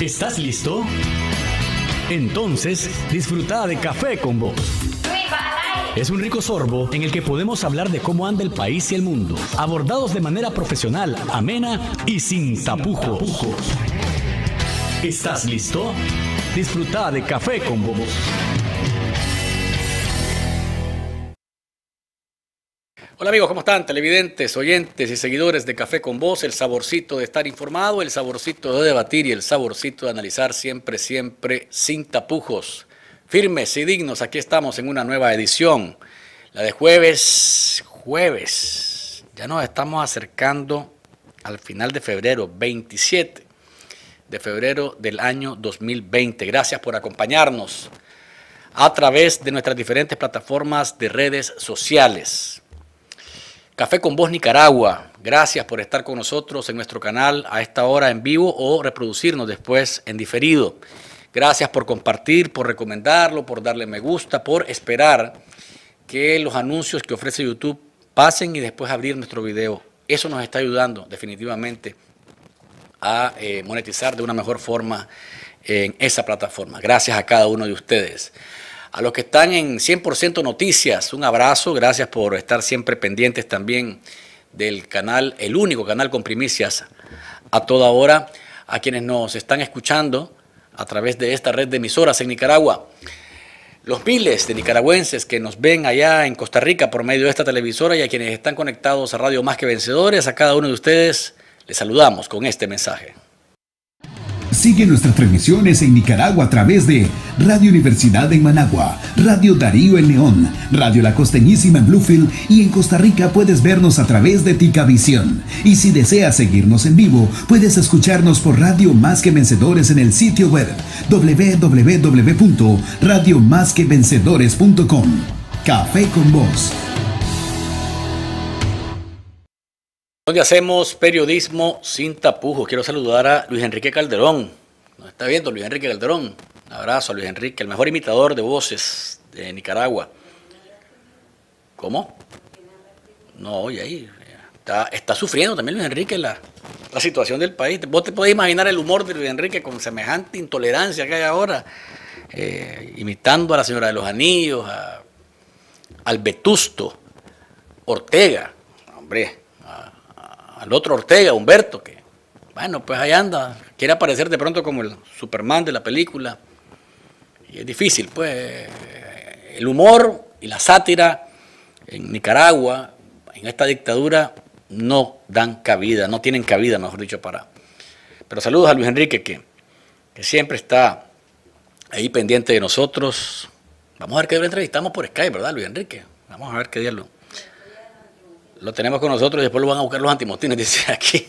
¿Estás listo? Entonces, disfruta de café con vos. Es un rico sorbo en el que podemos hablar de cómo anda el país y el mundo, abordados de manera profesional, amena y sin tapujos. ¿Estás listo? Disfruta de café con vos. Hola amigos, ¿cómo están? Televidentes, oyentes y seguidores de Café con Voz, el saborcito de estar informado, el saborcito de debatir y el saborcito de analizar siempre, siempre sin tapujos. Firmes y dignos, aquí estamos en una nueva edición, la de jueves, jueves. Ya nos estamos acercando al final de febrero, 27 de febrero del año 2020. Gracias por acompañarnos a través de nuestras diferentes plataformas de redes sociales. Café con Voz Nicaragua, gracias por estar con nosotros en nuestro canal a esta hora en vivo o reproducirnos después en diferido. Gracias por compartir, por recomendarlo, por darle me gusta, por esperar que los anuncios que ofrece YouTube pasen y después abrir nuestro video. Eso nos está ayudando definitivamente a eh, monetizar de una mejor forma en esa plataforma. Gracias a cada uno de ustedes. A los que están en 100% Noticias, un abrazo, gracias por estar siempre pendientes también del canal, el único canal con primicias a toda hora, a quienes nos están escuchando a través de esta red de emisoras en Nicaragua. Los miles de nicaragüenses que nos ven allá en Costa Rica por medio de esta televisora y a quienes están conectados a Radio Más que Vencedores, a cada uno de ustedes les saludamos con este mensaje. Sigue nuestras transmisiones en Nicaragua a través de Radio Universidad en Managua, Radio Darío en León, Radio La Costeñísima en Bluefield y en Costa Rica puedes vernos a través de Ticavisión. Y si deseas seguirnos en vivo, puedes escucharnos por Radio Más que Vencedores en el sitio web www.radiomasquevencedores.com. Café con Voz. Donde hacemos periodismo sin tapujos. Quiero saludar a Luis Enrique Calderón. Nos está viendo Luis Enrique Calderón. Un abrazo a Luis Enrique, el mejor imitador de voces de Nicaragua. ¿Cómo? No, y ahí está, está sufriendo también Luis Enrique la, la, situación del país. Vos te podés imaginar el humor de Luis Enrique con semejante intolerancia que hay ahora, eh, imitando a la señora de los anillos, a, al vetusto Ortega. Hombre, al otro Ortega, Humberto, que, bueno, pues ahí anda, quiere aparecer de pronto como el Superman de la película. Y es difícil, pues, el humor y la sátira en Nicaragua, en esta dictadura, no dan cabida, no tienen cabida, mejor dicho, para... Pero saludos a Luis Enrique, que, que siempre está ahí pendiente de nosotros. Vamos a ver qué día lo entrevistamos por Skype, ¿verdad, Luis Enrique? Vamos a ver qué día lo tenemos con nosotros y después lo van a buscar los antimotines, dice aquí.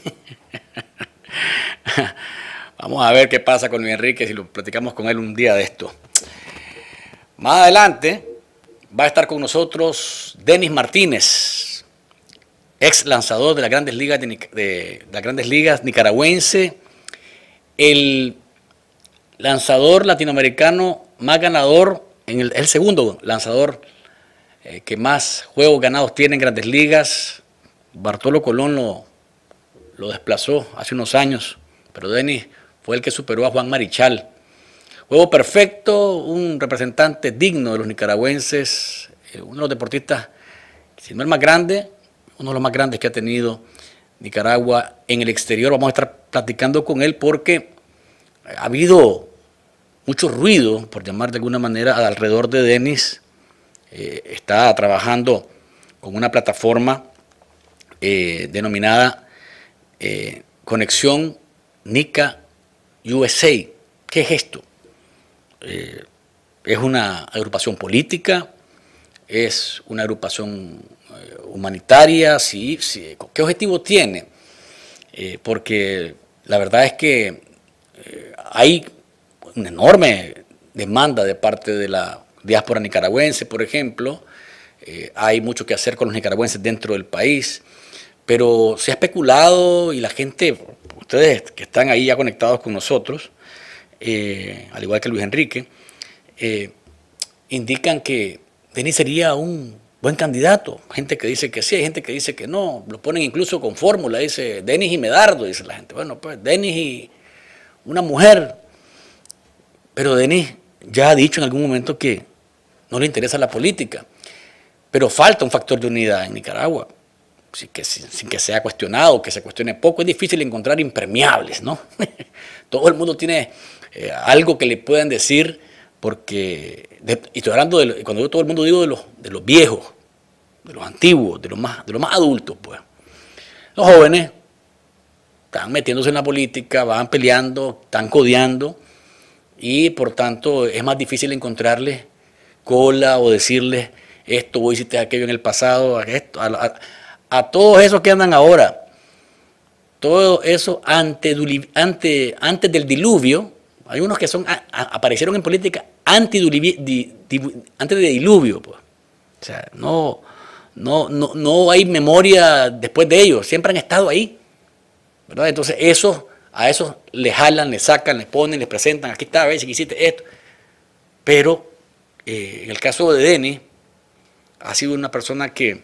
Vamos a ver qué pasa con Luis Enrique si lo platicamos con él un día de esto. Más adelante va a estar con nosotros Denis Martínez, ex lanzador de las grandes ligas, de, las grandes ligas nicaragüense, el lanzador latinoamericano más ganador, en el, el segundo lanzador eh, que más juegos ganados tiene en grandes ligas. Bartolo Colón lo, desplazó hace unos años, pero Denis fue el que superó a Juan Marichal. Juego perfecto, un representante digno de los nicaragüenses, eh, uno de los deportistas, si no el más grande, uno de los más grandes que ha tenido Nicaragua en el exterior. Vamos a estar platicando con él porque ha habido mucho ruido, por llamar de alguna manera, alrededor de Denis eh, está trabajando con una plataforma eh, denominada eh, Conexión Nica USA. ¿Qué es esto? es una agrupación política, es una agrupación humanitaria, sí, sí, ¿qué objetivo tiene? porque la verdad es que hay una enorme demanda de parte de la diáspora nicaragüense, por ejemplo. Eh, hay mucho que hacer con los nicaragüenses dentro del país, pero se ha especulado y la gente, ustedes que están ahí ya conectados con nosotros, eh, al igual que Luis Enrique, eh, indican que Denis sería un buen candidato. Gente que dice que sí, hay gente que dice que no. Lo ponen incluso con fórmula, dice Denis y Medardo, dice la gente. Bueno, pues Denis y una mujer. Pero Denis ya ha dicho en algún momento que no le interesa la política. Pero falta un factor de unidad en Nicaragua. Sin que, sin, que sea cuestionado, que se cuestione poco, es difícil encontrar impermeables, ¿no? todo el mundo tiene eh, algo que le puedan decir, porque, y estoy hablando de, cuando yo todo el mundo digo de los, de los viejos, de los antiguos, de los más, de los más adultos, pues. Los jóvenes están metiéndose en la política, van peleando, están codeando, y por tanto es más difícil encontrarles cola o decirles esto, vos hiciste aquello en el pasado, esto, a, todos esos que andan ahora, todo eso antes, del diluvio, hay unos que son aparecieron en política antes, antes de diluvio. Pues. O sea, no, no, no, no hay memoria después de ellos, siempre han estado ahí. ¿verdad? Entonces, eso, a esos les jalan, les sacan, les ponen, les presentan, aquí está, a ver si hiciste esto. Pero eh, en el caso de Denis, ha sido una persona que,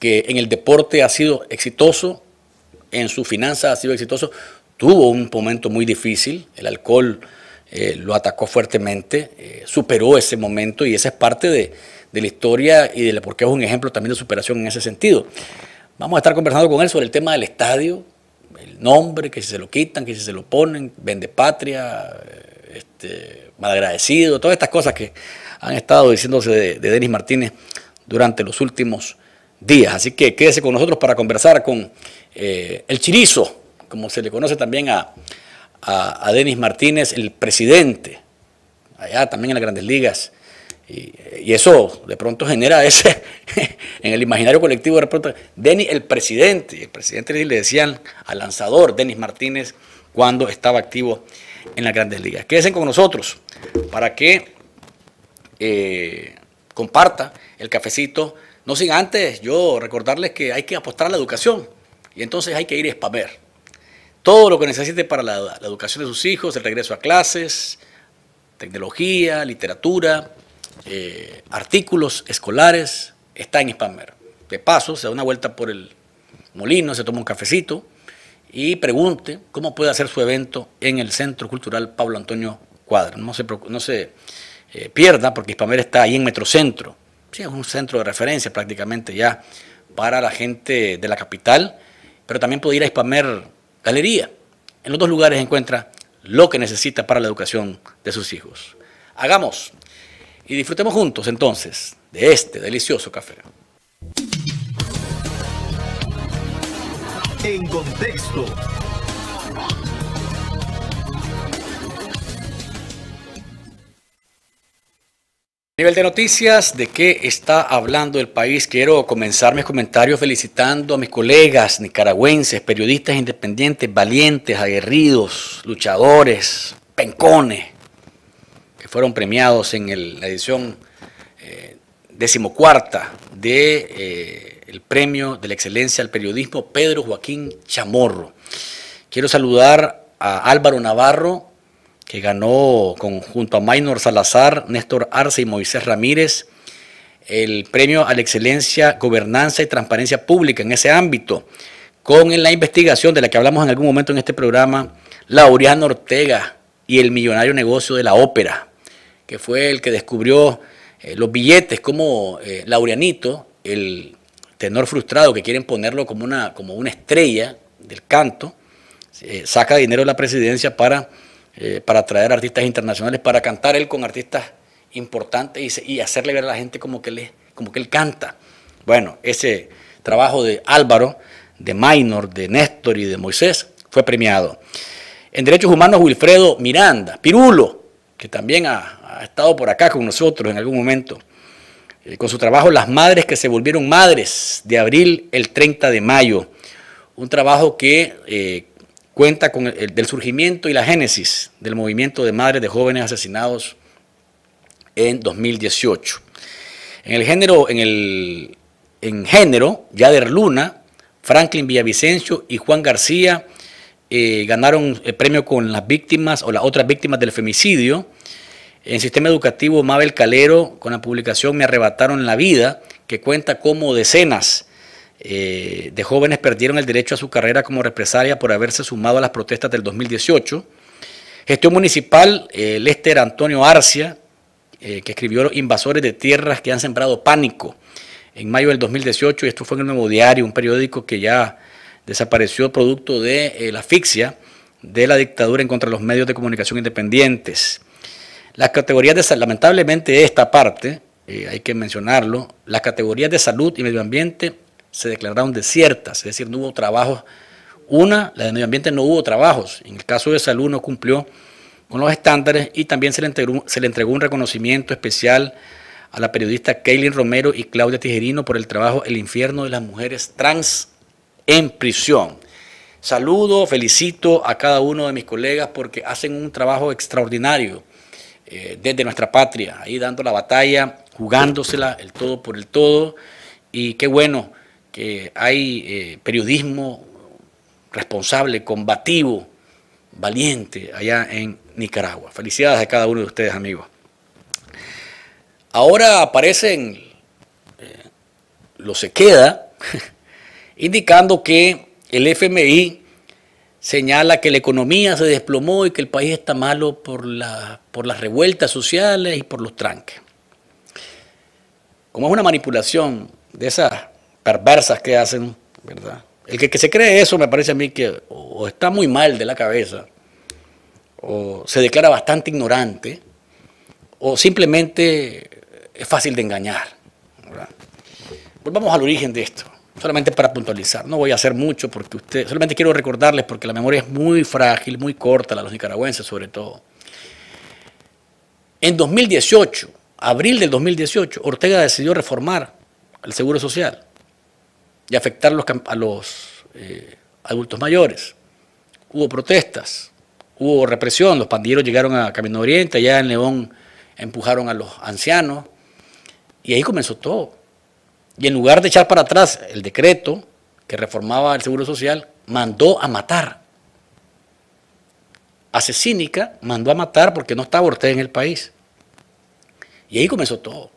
que en el deporte ha sido exitoso, en su finanza ha sido exitoso, tuvo un momento muy difícil, el alcohol eh, lo atacó fuertemente, eh, superó ese momento y esa es parte de, de la historia y de porque es un ejemplo también de superación en ese sentido. Vamos a estar conversando con él sobre el tema del estadio, el nombre, que si se lo quitan, que si se lo ponen, vende patria, este, malagradecido, todas estas cosas que han estado diciéndose de, Denis Martínez durante los últimos días. Así que quédese con nosotros para conversar con eh, el Chirizo, como se le conoce también a, a, Denis Martínez, el presidente, allá también en las grandes ligas y, eso de pronto genera ese, en el imaginario colectivo de pronto, Denis el presidente, el presidente le decían al lanzador Denis Martínez cuando estaba activo en las grandes ligas. Quédense con nosotros para que eh, comparta el cafecito. No sin antes yo recordarles que hay que apostar a la educación y entonces hay que ir a spamer. Todo lo que necesite para la, educación de sus hijos, el regreso a clases, tecnología, literatura, eh, artículos escolares, está en Spammer. De paso, se da una vuelta por el molino, se toma un cafecito y pregunte cómo puede hacer su evento en el Centro Cultural Pablo Antonio Cuadra. No se, eh, pierda porque Spammer está ahí en Metrocentro. Sí, es un centro de referencia prácticamente ya para la gente de la capital, pero también puede ir a Spammer Galería. En los dos lugares encuentra lo que necesita para la educación de sus hijos. Hagamos y disfrutemos juntos entonces de este delicioso café. En contexto. Nivel de noticias, ¿de qué está hablando el país? Quiero comenzar mis comentarios felicitando a mis colegas nicaragüenses, periodistas independientes, valientes, aguerridos, luchadores, pencones, fueron premiados en la edición eh, decimocuarta de eh, el premio de la excelencia al periodismo Pedro Joaquín Chamorro. Quiero saludar a Álvaro Navarro, que ganó junto a Maynor Salazar, Néstor Arce y Moisés Ramírez el premio a la excelencia, gobernanza y transparencia pública en ese ámbito, con la investigación de la que hablamos en algún momento en este programa, Laureano Ortega y el millonario negocio de la ópera que fue el que descubrió eh, los billetes, como eh, Laureanito, el tenor frustrado que quieren ponerlo como una, como una estrella del canto, eh, saca dinero de la presidencia para, para traer artistas internacionales, para cantar él con artistas importantes y, hacerle ver a la gente como que, le, como que él canta. Bueno, ese trabajo de Álvaro, de Maynor, de Néstor y de Moisés fue premiado. En Derechos Humanos, Wilfredo Miranda, Pirulo, que también ha, estado por acá con nosotros en algún momento, eh, con su trabajo Las Madres que se volvieron madres, de abril el 30 de mayo. Un trabajo que eh, cuenta con el, del surgimiento y la génesis del movimiento de madres de jóvenes asesinados en 2018. En el género, en el en género, Yader Luna, Franklin Villavicencio y Juan García eh, ganaron el premio con las víctimas o las otras víctimas del femicidio en sistema educativo, Mabel Calero, con la publicación Me arrebataron la vida, que cuenta cómo decenas eh, de jóvenes perdieron el derecho a su carrera como represalia por haberse sumado a las protestas del 2018. Gestión municipal, eh, Lester Antonio Arcia, eh, que escribió Invasores de Tierras que han sembrado pánico en mayo del 2018, y esto fue en el Nuevo Diario, un periódico que ya desapareció producto de la asfixia de la dictadura en contra de los medios de comunicación independientes. Las categorías de lamentablemente esta parte, hay que mencionarlo, las categorías de salud y medio ambiente se declararon desiertas, es decir, no hubo trabajos. Una, la de medio ambiente no hubo trabajos. En el caso de salud no cumplió con los estándares y también se le entregó, se le entregó un reconocimiento especial a la periodista Kaylin Romero y Claudia Tijerino por el trabajo El infierno de las mujeres trans en prisión. Saludo, felicito a cada uno de mis colegas porque hacen un trabajo extraordinario eh, desde nuestra patria, ahí dando la batalla, jugándosela el todo por el todo. Y qué bueno que hay eh, periodismo responsable, combativo, valiente allá en Nicaragua. Felicidades a cada uno de ustedes, amigos. Ahora aparecen eh, lo se queda, indicando que el FMI señala que la economía se desplomó y que el país está malo por, la, por las revueltas sociales y por los tranques. Como es una manipulación de esas perversas que hacen, ¿verdad? El que, se cree eso me parece a mí que o está muy mal de la cabeza, o se declara bastante ignorante, o simplemente es fácil de engañar. Volvamos al origen de esto, solamente para puntualizar. No voy a hacer mucho porque usted, solamente quiero recordarles porque la memoria es muy frágil, muy corta, la de los nicaragüenses sobre todo. En 2018, abril del 2018, Ortega decidió reformar el Seguro Social y afectar a los, eh, adultos mayores. Hubo protestas, hubo represión, los pandilleros llegaron a Camino Oriente, allá en León empujaron a los ancianos y ahí comenzó todo. Y en lugar de echar para atrás el decreto que reformaba el Seguro Social, mandó a matar. Asesínica mandó a matar porque no estaba Ortega en el país. Y ahí comenzó todo.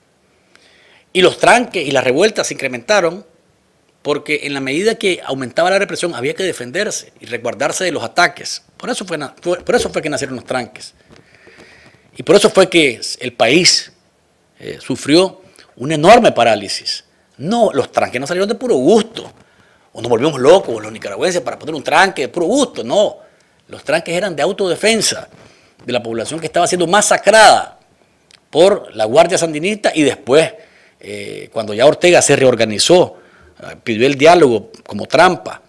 Y los tranques y las revueltas se incrementaron porque en la medida que aumentaba la represión había que defenderse y resguardarse de los ataques. Por eso fue, por eso fue que nacieron los tranques. Y por eso fue que el país eh, sufrió una enorme parálisis. No, los tranques no salieron de puro gusto. O nos volvimos locos los nicaragüenses para poner un tranque de puro gusto. No, los tranques eran de autodefensa de la población que estaba siendo masacrada por la Guardia Sandinista y después, eh, cuando ya Ortega se reorganizó pidió el diálogo como trampa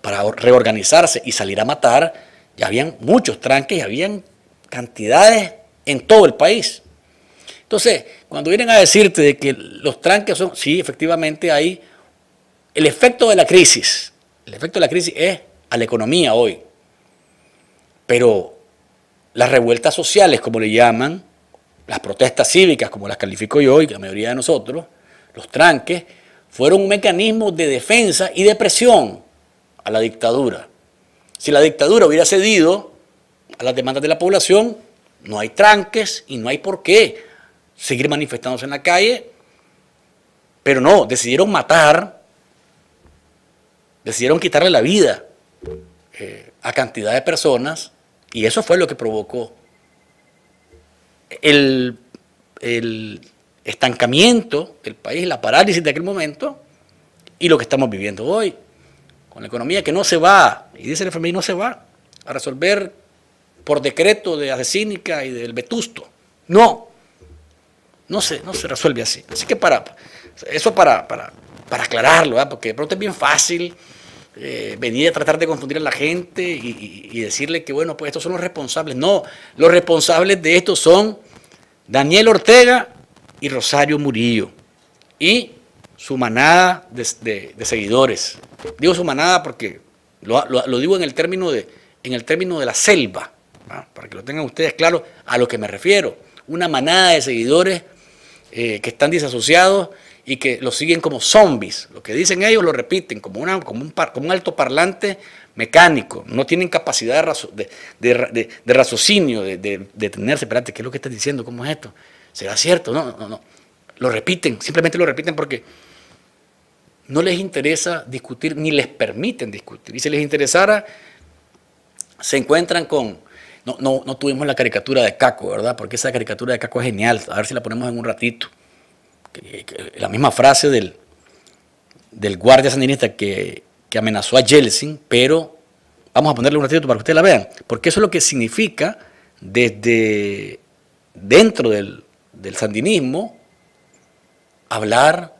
para reorganizarse y salir a matar, ya habían muchos tranques y habían cantidades en todo el país. Entonces, cuando vienen a decirte de que los tranques son, sí, efectivamente hay el efecto de la crisis. El efecto de la crisis es a la economía hoy. Pero las revueltas sociales, como le llaman, las protestas cívicas, como las califico yo y la mayoría de nosotros, los tranques, fueron un mecanismo de defensa y de presión a la dictadura. Si la dictadura hubiera cedido a las demandas de la población, no hay tranques y no hay por qué seguir manifestándose en la calle, pero no, decidieron matar, decidieron quitarle la vida eh, a cantidad de personas y eso fue lo que provocó el, estancamiento del país, la parálisis de aquel momento y lo que estamos viviendo hoy, con la economía que no se va, y dice el FMI, no se va a resolver por decreto de asesínica y del vetusto. No, no se, no se resuelve así. Así que para, eso para, para, aclararlo, porque de pronto es bien fácil eh, venir a tratar de confundir a la gente y, y, decirle que, bueno, pues estos son los responsables. No, los responsables de esto son Daniel Ortega y Rosario Murillo. Y su manada de, seguidores. Digo su manada porque lo, digo en el término de, en el término de la selva, para que lo tengan ustedes claro a lo que me refiero. Una manada de seguidores eh, que están disasociados y que lo siguen como zombies. Lo que dicen ellos lo repiten como, una, como, un, como un altoparlante mecánico. No tienen capacidad de, de, de raciocinio, de, detenerse. Espérate, ¿qué es lo que estás diciendo? ¿Cómo es esto? ¿Será cierto? No, no, no. Lo repiten, simplemente lo repiten porque no les interesa discutir ni les permiten discutir. Y si les interesara, se encuentran con... No, no, no tuvimos la caricatura de Caco, ¿verdad? Porque esa caricatura de Caco es genial. A ver si la ponemos en un ratito. La misma frase del, del guardia sandinista que, que amenazó a Yeltsin, pero vamos a ponerle un ratito para que ustedes la vean. Porque eso es lo que significa desde dentro del, del sandinismo hablar,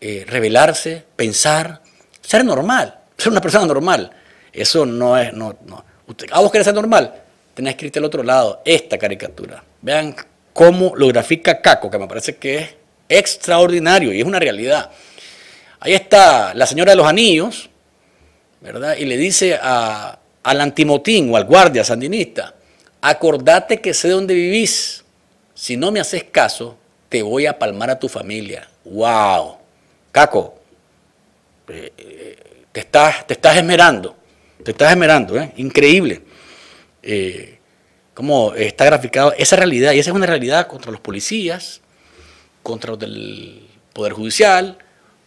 eh, revelarse, pensar, ser normal, ser una persona normal. Eso no es, no, no. Usted, ¿A vos querés ser normal? Tenés escrito al otro lado esta caricatura. Vean cómo lo grafica Caco, que me parece que es extraordinario y es una realidad. Ahí está la señora de los anillos, ¿verdad? Y le dice a, al antimotín o al guardia sandinista, acordate que sé dónde vivís. Si no me haces caso, te voy a palmar a tu familia. ¡Wow! Caco, eh, eh, te, estás, te estás esmerando, te estás esmerando, ¿eh? Increíble. Eh, cómo está graficado esa realidad, y esa es una realidad contra los policías, contra los del Poder Judicial,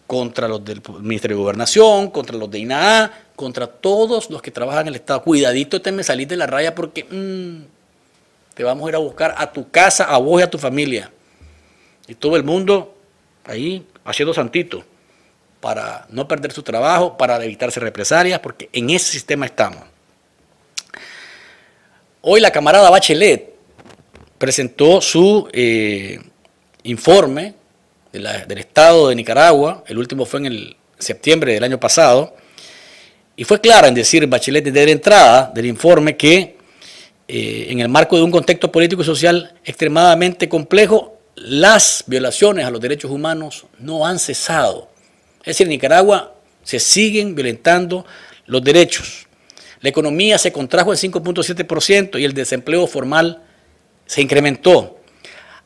contra los del Ministerio de Gobernación, contra los de INAA, contra todos los que trabajan en el Estado. Cuidadito, te me salís de la raya porque mm, te vamos a ir a buscar a tu casa, a vos y a tu familia. Y todo el mundo ahí haciendo santito para no perder su trabajo, para evitarse represalias, porque en ese sistema estamos. Hoy la camarada Bachelet presentó su eh, informe del Estado de Nicaragua, el último fue en el septiembre del año pasado, y fue clara en decir Bachelet desde la entrada del informe que eh, en el marco de un contexto político y social extremadamente complejo, las violaciones a los derechos humanos no han cesado. Es decir, en Nicaragua se siguen violentando los derechos. La economía se contrajo en 5.7% y el desempleo formal se incrementó.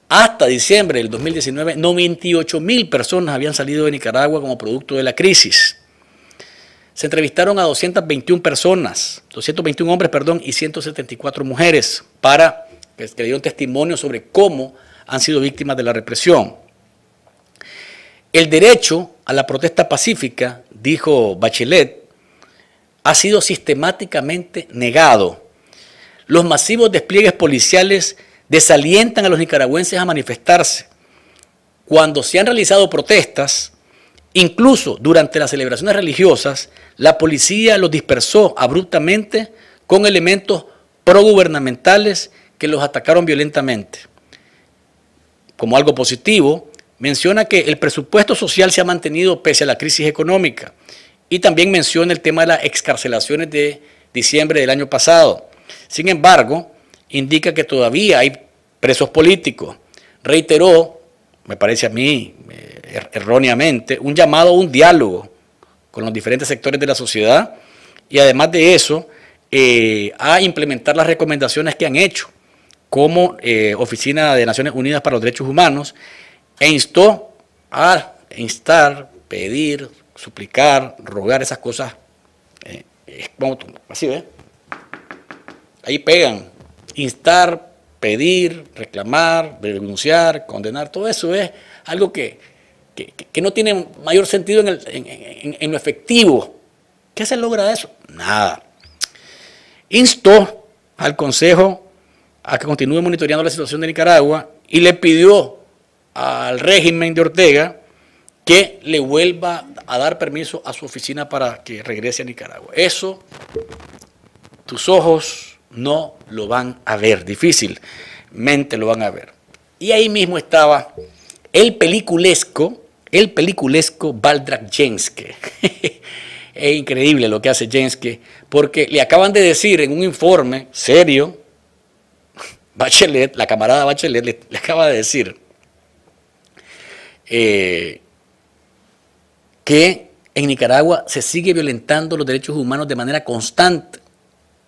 Hasta diciembre del 2019, 98 mil personas habían salido de Nicaragua como producto de la crisis. Se entrevistaron a 221 personas, 221 hombres, perdón, y 174 mujeres para que, que dieron testimonio sobre cómo han sido víctimas de la represión. El derecho a la protesta pacífica, dijo Bachelet, ha sido sistemáticamente negado. Los masivos despliegues policiales desalientan a los nicaragüenses a manifestarse. Cuando se han realizado protestas, incluso durante las celebraciones religiosas, la policía los dispersó abruptamente con elementos progubernamentales que los atacaron violentamente como algo positivo, menciona que el presupuesto social se ha mantenido pese a la crisis económica y también menciona el tema de las excarcelaciones de diciembre del año pasado. Sin embargo, indica que todavía hay presos políticos. Reiteró, me parece a mí eh, er-, erróneamente, un llamado a un diálogo con los diferentes sectores de la sociedad y además de eso, eh, a implementar las recomendaciones que han hecho como eh, Oficina de Naciones Unidas para los Derechos Humanos e instó a instar, pedir, suplicar, rogar esas cosas. Eh, así, ¿ves? Ahí pegan. Instar, pedir, reclamar, denunciar, condenar, todo eso es algo que, que, no tiene mayor sentido en, en, en lo efectivo. ¿Qué se logra eso? Nada. Instó al Consejo a que continúe monitoreando la situación de Nicaragua y le pidió al régimen de Ortega que le vuelva a dar permiso a su oficina para que regrese a Nicaragua. Eso tus ojos no lo van a ver, difícilmente lo van a ver. Y ahí mismo estaba el peliculesco, el peliculesco Baldrak Jenske. es increíble lo que hace Jenske, porque le acaban de decir en un informe serio, Bachelet, la camarada Bachelet, le, acaba de decir eh, que en Nicaragua se sigue violentando los derechos humanos de manera constante.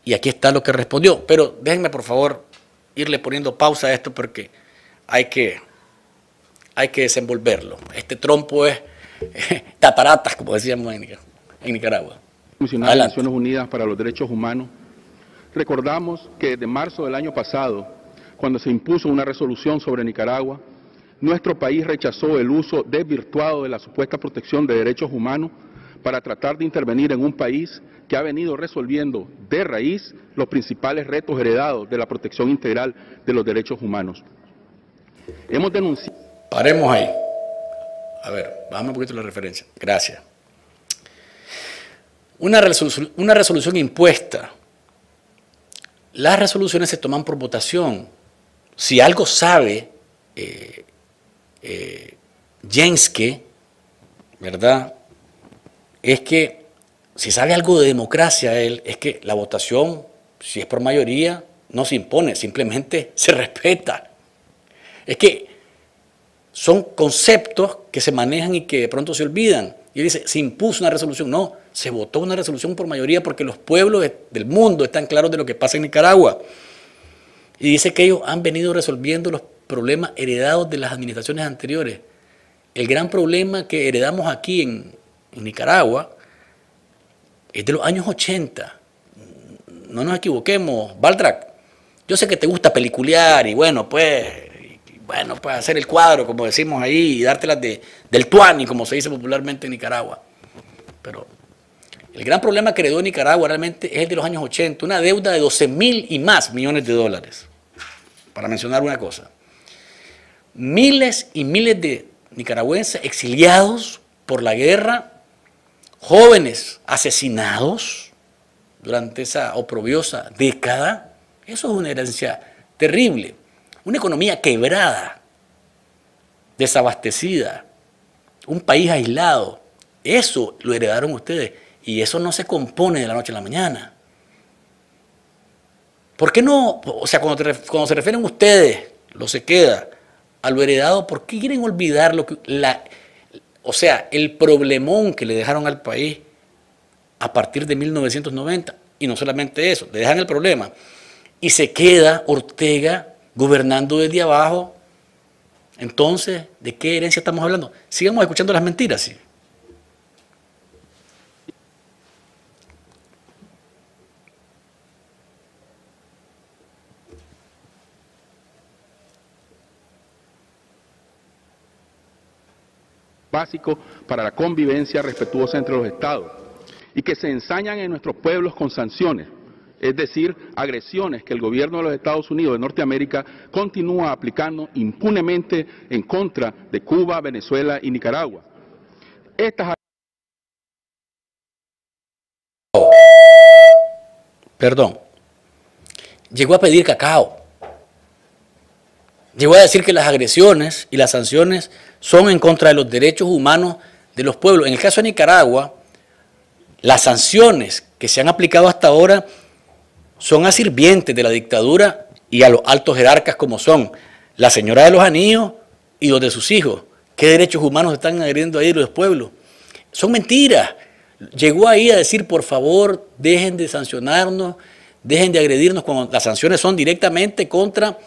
Y aquí está lo que respondió. Pero déjenme, por favor, irle poniendo pausa a esto porque hay que, hay que desenvolverlo. Este trompo es tataratas, como decíamos en, Nicaragua. Comisionada de Naciones Unidas para los Derechos Humanos, recordamos que desde marzo del año pasado cuando se impuso una resolución sobre Nicaragua, nuestro país rechazó el uso desvirtuado de la supuesta protección de derechos humanos para tratar de intervenir en un país que ha venido resolviendo de raíz los principales retos heredados de la protección integral de los derechos humanos. Hemos denunciado... Paremos ahí. A ver, bajame un poquito la referencia. Gracias. Una resolución, una resolución impuesta. Las resoluciones se toman por votación. Si algo sabe eh, eh, Jenske, ¿verdad? Es que si sabe algo de democracia él, es que la votación, si es por mayoría, no se impone, simplemente se respeta. Es que son conceptos que se manejan y que de pronto se olvidan. Y dice, se impuso una resolución. No, se votó una resolución por mayoría porque los pueblos del mundo están claros de lo que pasa en Nicaragua. Y dice que ellos han venido resolviendo los problemas heredados de las administraciones anteriores. El gran problema que heredamos aquí en, Nicaragua es de los años 80. No nos equivoquemos, Baldrack. Yo sé que te gusta peliculear y bueno, pues, bueno, pues hacer el cuadro, como decimos ahí, y dártelas de, del tuani, como se dice popularmente en Nicaragua. Pero el gran problema que heredó Nicaragua realmente es el de los años 80, una deuda de 12 mil y más millones de dólares, para mencionar una cosa. Miles y miles de nicaragüenses exiliados por la guerra, jóvenes asesinados durante esa oprobiosa década, eso es una herencia terrible. Una economía quebrada, desabastecida, un país aislado. Eso lo heredaron ustedes y eso no se compone de la noche a la mañana. ¿Por qué no? O sea, cuando, se refieren ustedes, lo se queda, a lo heredado, ¿por qué quieren olvidar lo que, la, o sea, el problemón que le dejaron al país a partir de 1990? Y no solamente eso, le dejan el problema. Y se queda Ortega gobernando desde abajo. Entonces, ¿de qué herencia estamos hablando? Sigamos escuchando las mentiras, sí. Básico para la convivencia respetuosa entre los Estados y que se ensañan en nuestros pueblos con sanciones, es decir, agresiones que el gobierno de los Estados Unidos de Norteamérica continúa aplicando impunemente en contra de Cuba, Venezuela y Nicaragua. Estas Perdón. Llegó a pedir cacao. Llegó a decir que las agresiones y las sanciones son en contra de los derechos humanos de los pueblos. En el caso de Nicaragua, las sanciones que se han aplicado hasta ahora son a sirvientes de la dictadura y a los altos jerarcas como son la señora de los anillos y los de sus hijos. ¿Qué derechos humanos están agrediendo ahí los pueblos? Son mentiras. Llegó ahí a decir, por favor, dejen de sancionarnos, dejen de agredirnos cuando las sanciones son directamente contra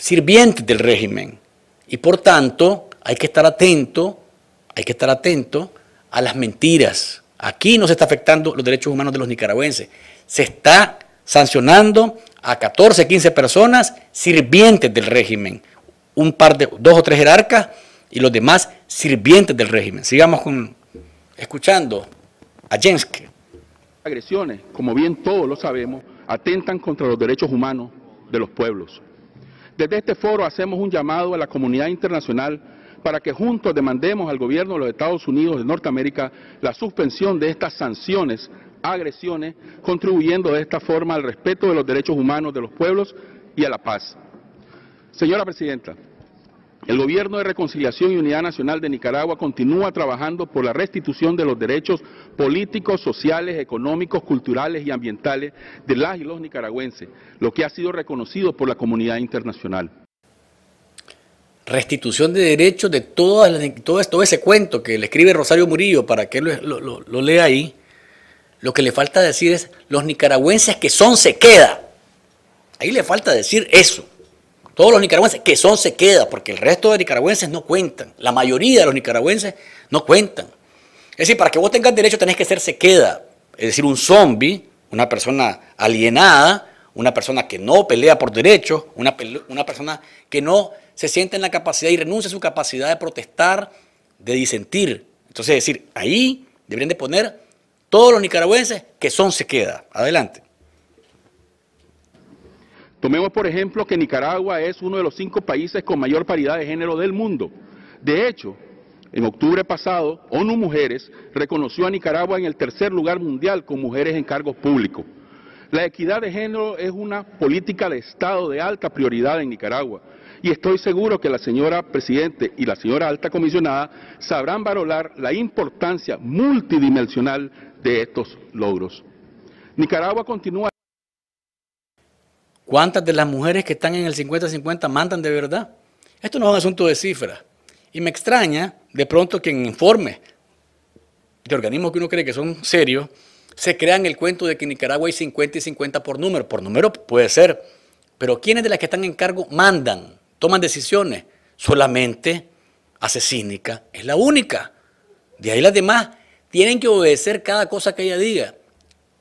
sirvientes del régimen. Y por tanto, hay que estar atento, hay que estar atento a las mentiras. Aquí no se está afectando los derechos humanos de los nicaragüenses. Se está sancionando a 14, 15 personas sirvientes del régimen. Un par de, dos o tres jerarcas y los demás sirvientes del régimen. Sigamos con, escuchando a Jenske. Agresiones, como bien todos lo sabemos, atentan contra los derechos humanos de los pueblos. Desde este foro hacemos un llamado a la comunidad internacional para que juntos demandemos al gobierno de los Estados Unidos de Norteamérica la suspensión de estas sanciones, agresiones, contribuyendo de esta forma al respeto de los derechos humanos de los pueblos y a la paz. Señora Presidenta, el Gobierno de Reconciliación y Unidad Nacional de Nicaragua continúa trabajando por la restitución de los derechos políticos, sociales, económicos, culturales y ambientales de las y los nicaragüenses, lo que ha sido reconocido por la comunidad internacional. Restitución de derechos de todo, todo ese cuento que le escribe Rosario Murillo para que lo, lo lea ahí. Lo que le falta decir es los nicaragüenses que son se queda. Ahí le falta decir eso. Todos los nicaragüenses que son se queda, porque el resto de nicaragüenses no cuentan. La mayoría de los nicaragüenses no cuentan. Es decir, para que vos tengas derecho tenés que ser se queda. Es decir, un zombie, una persona alienada, una persona que no pelea por derechos, una, persona que no se sienta en la capacidad y renuncia a su capacidad de protestar, de disentir. Entonces, es decir, ahí deberían de poner todos los nicaragüenses que son se queda. Adelante. Tomemos por ejemplo que Nicaragua es uno de los cinco países con mayor paridad de género del mundo. De hecho, en octubre pasado, ONU Mujeres reconoció a Nicaragua en el tercer lugar mundial con mujeres en cargos públicos. La equidad de género es una política de Estado de alta prioridad en Nicaragua y estoy seguro que la señora Presidente y la señora Alta Comisionada sabrán valorar la importancia multidimensional de estos logros. Nicaragua continúa. ¿Cuántas de las mujeres que están en el 50-50 mandan de verdad? Esto no es un asunto de cifras. Y me extraña de pronto que en informes de organismos que uno cree que son serios, se crean el cuento de que en Nicaragua hay 50 y 50 por número. Por número puede ser, pero ¿quiénes de las que están en cargo mandan, toman decisiones? Solamente Asesínica es la única. De ahí las demás tienen que obedecer cada cosa que ella diga.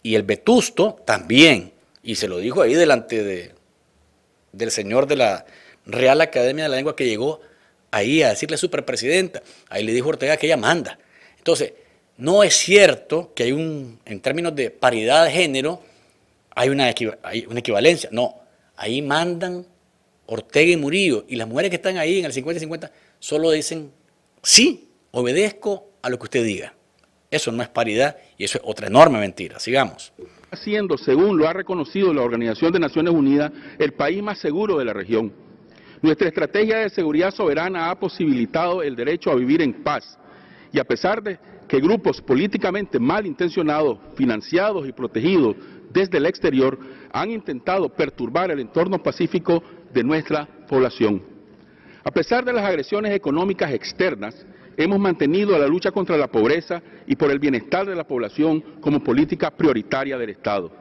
Y el vetusto también. Y se lo dijo ahí delante de, del señor de la Real Academia de la Lengua que llegó ahí a decirle superpresidenta. Ahí le dijo Ortega que ella manda. Entonces, no es cierto que hay un, en términos de paridad de género, hay una, hay una equivalencia. No, ahí mandan Ortega y Murillo. Y las mujeres que están ahí en el 50-50 solo dicen, sí, obedezco a lo que usted diga. Eso no es paridad y eso es otra enorme mentira. Sigamos. Siendo, según lo ha reconocido la Organización de Naciones Unidas, el país más seguro de la región. Nuestra estrategia de seguridad soberana ha posibilitado el derecho a vivir en paz y a pesar de que grupos políticamente malintencionados, financiados y protegidos desde el exterior han intentado perturbar el entorno pacífico de nuestra población. A pesar de las agresiones económicas externas, hemos mantenido la lucha contra la pobreza y por el bienestar de la población como política prioritaria del Estado.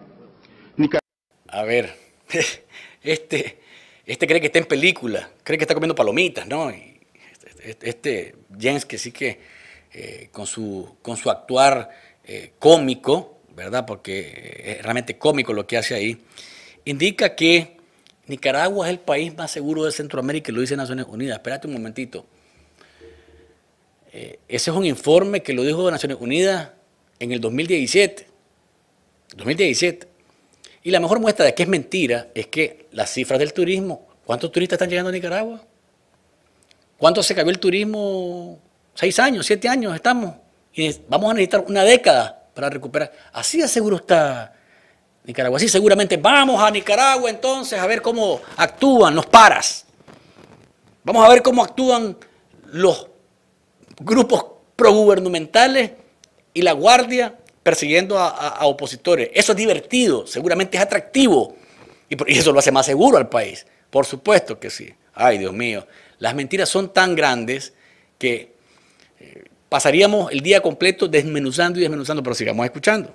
A ver, este, este cree que está en película, cree que está comiendo palomitas, ¿no? Este, este Jens que sí que eh, con, su, con su actuar eh, cómico, ¿verdad? Porque es realmente cómico lo que hace ahí, indica que Nicaragua es el país más seguro de Centroamérica lo dice Naciones Unidas. Espérate un momentito. Eh, ese es un informe que lo dijo Naciones Unidas en el 2017. 2017. Y la mejor muestra de que es mentira es que las cifras del turismo, ¿cuántos turistas están llegando a Nicaragua? ¿Cuánto se cayó el turismo? Seis años, siete años estamos. Y vamos a necesitar una década para recuperar. Así de seguro está Nicaragua. Así seguramente vamos a Nicaragua entonces a ver cómo actúan los paras. Vamos a ver cómo actúan los grupos progubernamentales y la guardia persiguiendo a, opositores. Eso es divertido, seguramente es atractivo. Y, eso lo hace más seguro al país. Por supuesto que sí. Ay, Dios mío. Las mentiras son tan grandes que eh, pasaríamos el día completo desmenuzando y desmenuzando, pero sigamos escuchando.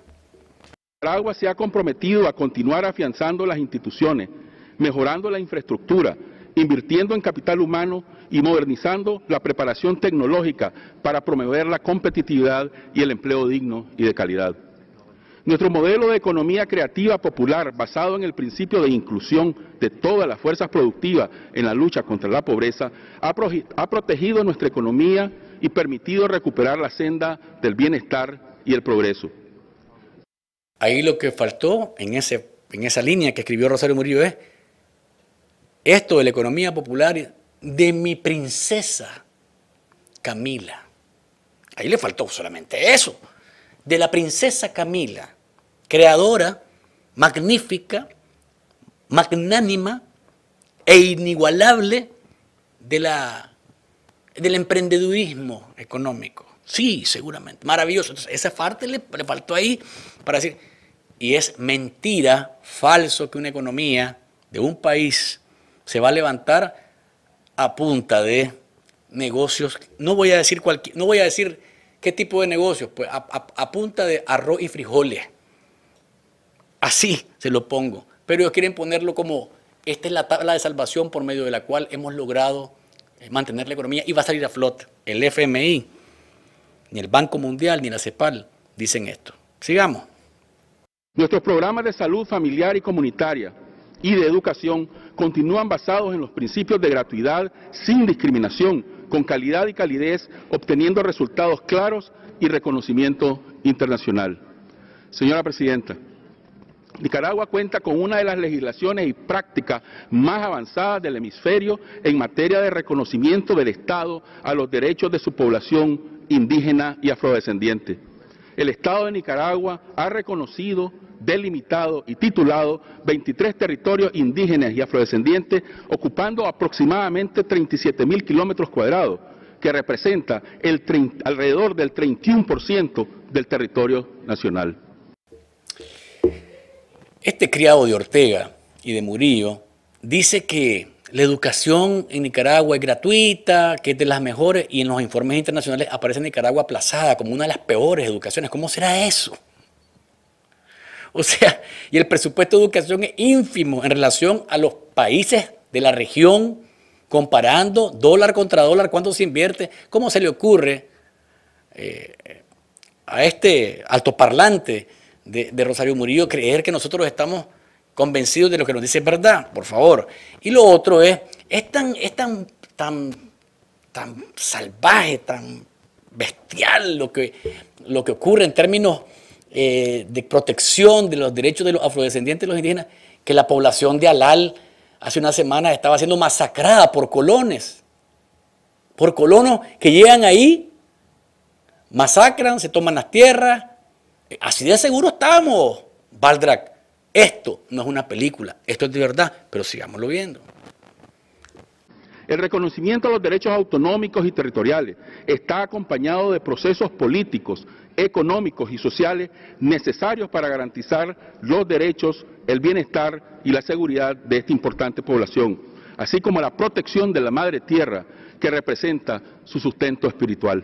Nicaragua se ha comprometido a continuar afianzando las instituciones, mejorando la infraestructura, invirtiendo en capital humano y modernizando la preparación tecnológica para promover la competitividad y el empleo digno y de calidad. Nuestro modelo de economía creativa popular, basado en el principio de inclusión de todas las fuerzas productivas en la lucha contra la pobreza, ha, protegido nuestra economía y permitido recuperar la senda del bienestar y el progreso. Ahí lo que faltó en, ese, en esa línea que escribió Rosario Murillo es esto de la economía popular de mi princesa Camila. Ahí le faltó solamente eso. De la princesa Camila, creadora, magnífica, magnánima e inigualable de la, del emprendedurismo económico. Sí, seguramente. Maravilloso. Entonces, esa parte le, le faltó ahí para decir, y es mentira, falso que una economía de un país se va a levantar a punta de negocios, no voy a decir cualquier, no voy a decir qué tipo de negocios, pues a, punta de arroz y frijoles. Así se lo pongo. Pero ellos quieren ponerlo como, esta es la tabla de salvación por medio de la cual hemos logrado eh, mantener la economía y va a salir a flote. El FMI, ni el Banco Mundial, ni la CEPAL dicen esto. Sigamos. Nuestros programas de salud familiar y comunitaria y de educación continúan basados en los principios de gratuidad, sin discriminación, con calidad y calidez, obteniendo resultados claros y reconocimiento internacional. Señora Presidenta, Nicaragua cuenta con una de las legislaciones y prácticas más avanzadas del hemisferio en materia de reconocimiento del Estado a los derechos de su población indígena y afrodescendiente. El Estado de Nicaragua ha reconocido, delimitado y titulado 23 territorios indígenas y afrodescendientes, ocupando aproximadamente 37 mil kilómetros cuadrados, que representa el alrededor del 31% del territorio nacional. Este criado de Ortega y de Murillo dice que la educación en Nicaragua es gratuita, que es de las mejores, y en los informes internacionales aparece Nicaragua aplazada como una de las peores educaciones. ¿Cómo será eso? O sea, y el presupuesto de educación es ínfimo en relación a los países de la región, comparando dólar contra dólar, cuánto se invierte. ¿Cómo se le ocurre eh, a este altoparlante de, Rosario Murillo creer que nosotros estamos convencidos de lo que nos dice es verdad, por favor. Y lo otro es, es tan, es tan, tan, tan salvaje, tan bestial lo que, lo que ocurre en términos eh, de protección de los derechos de los afrodescendientes los indígenas, que la población de Alal hace una semana estaba siendo masacrada por colones, por colonos que llegan ahí, masacran, se toman las tierras, Así de seguro estamos, Baldrack. Esto no es una película, esto es de verdad, pero sigámoslo viendo. El reconocimiento de los derechos autonómicos y territoriales está acompañado de procesos políticos, económicos y sociales necesarios para garantizar los derechos, el bienestar y la seguridad de esta importante población, así como la protección de la madre tierra que representa su sustento espiritual.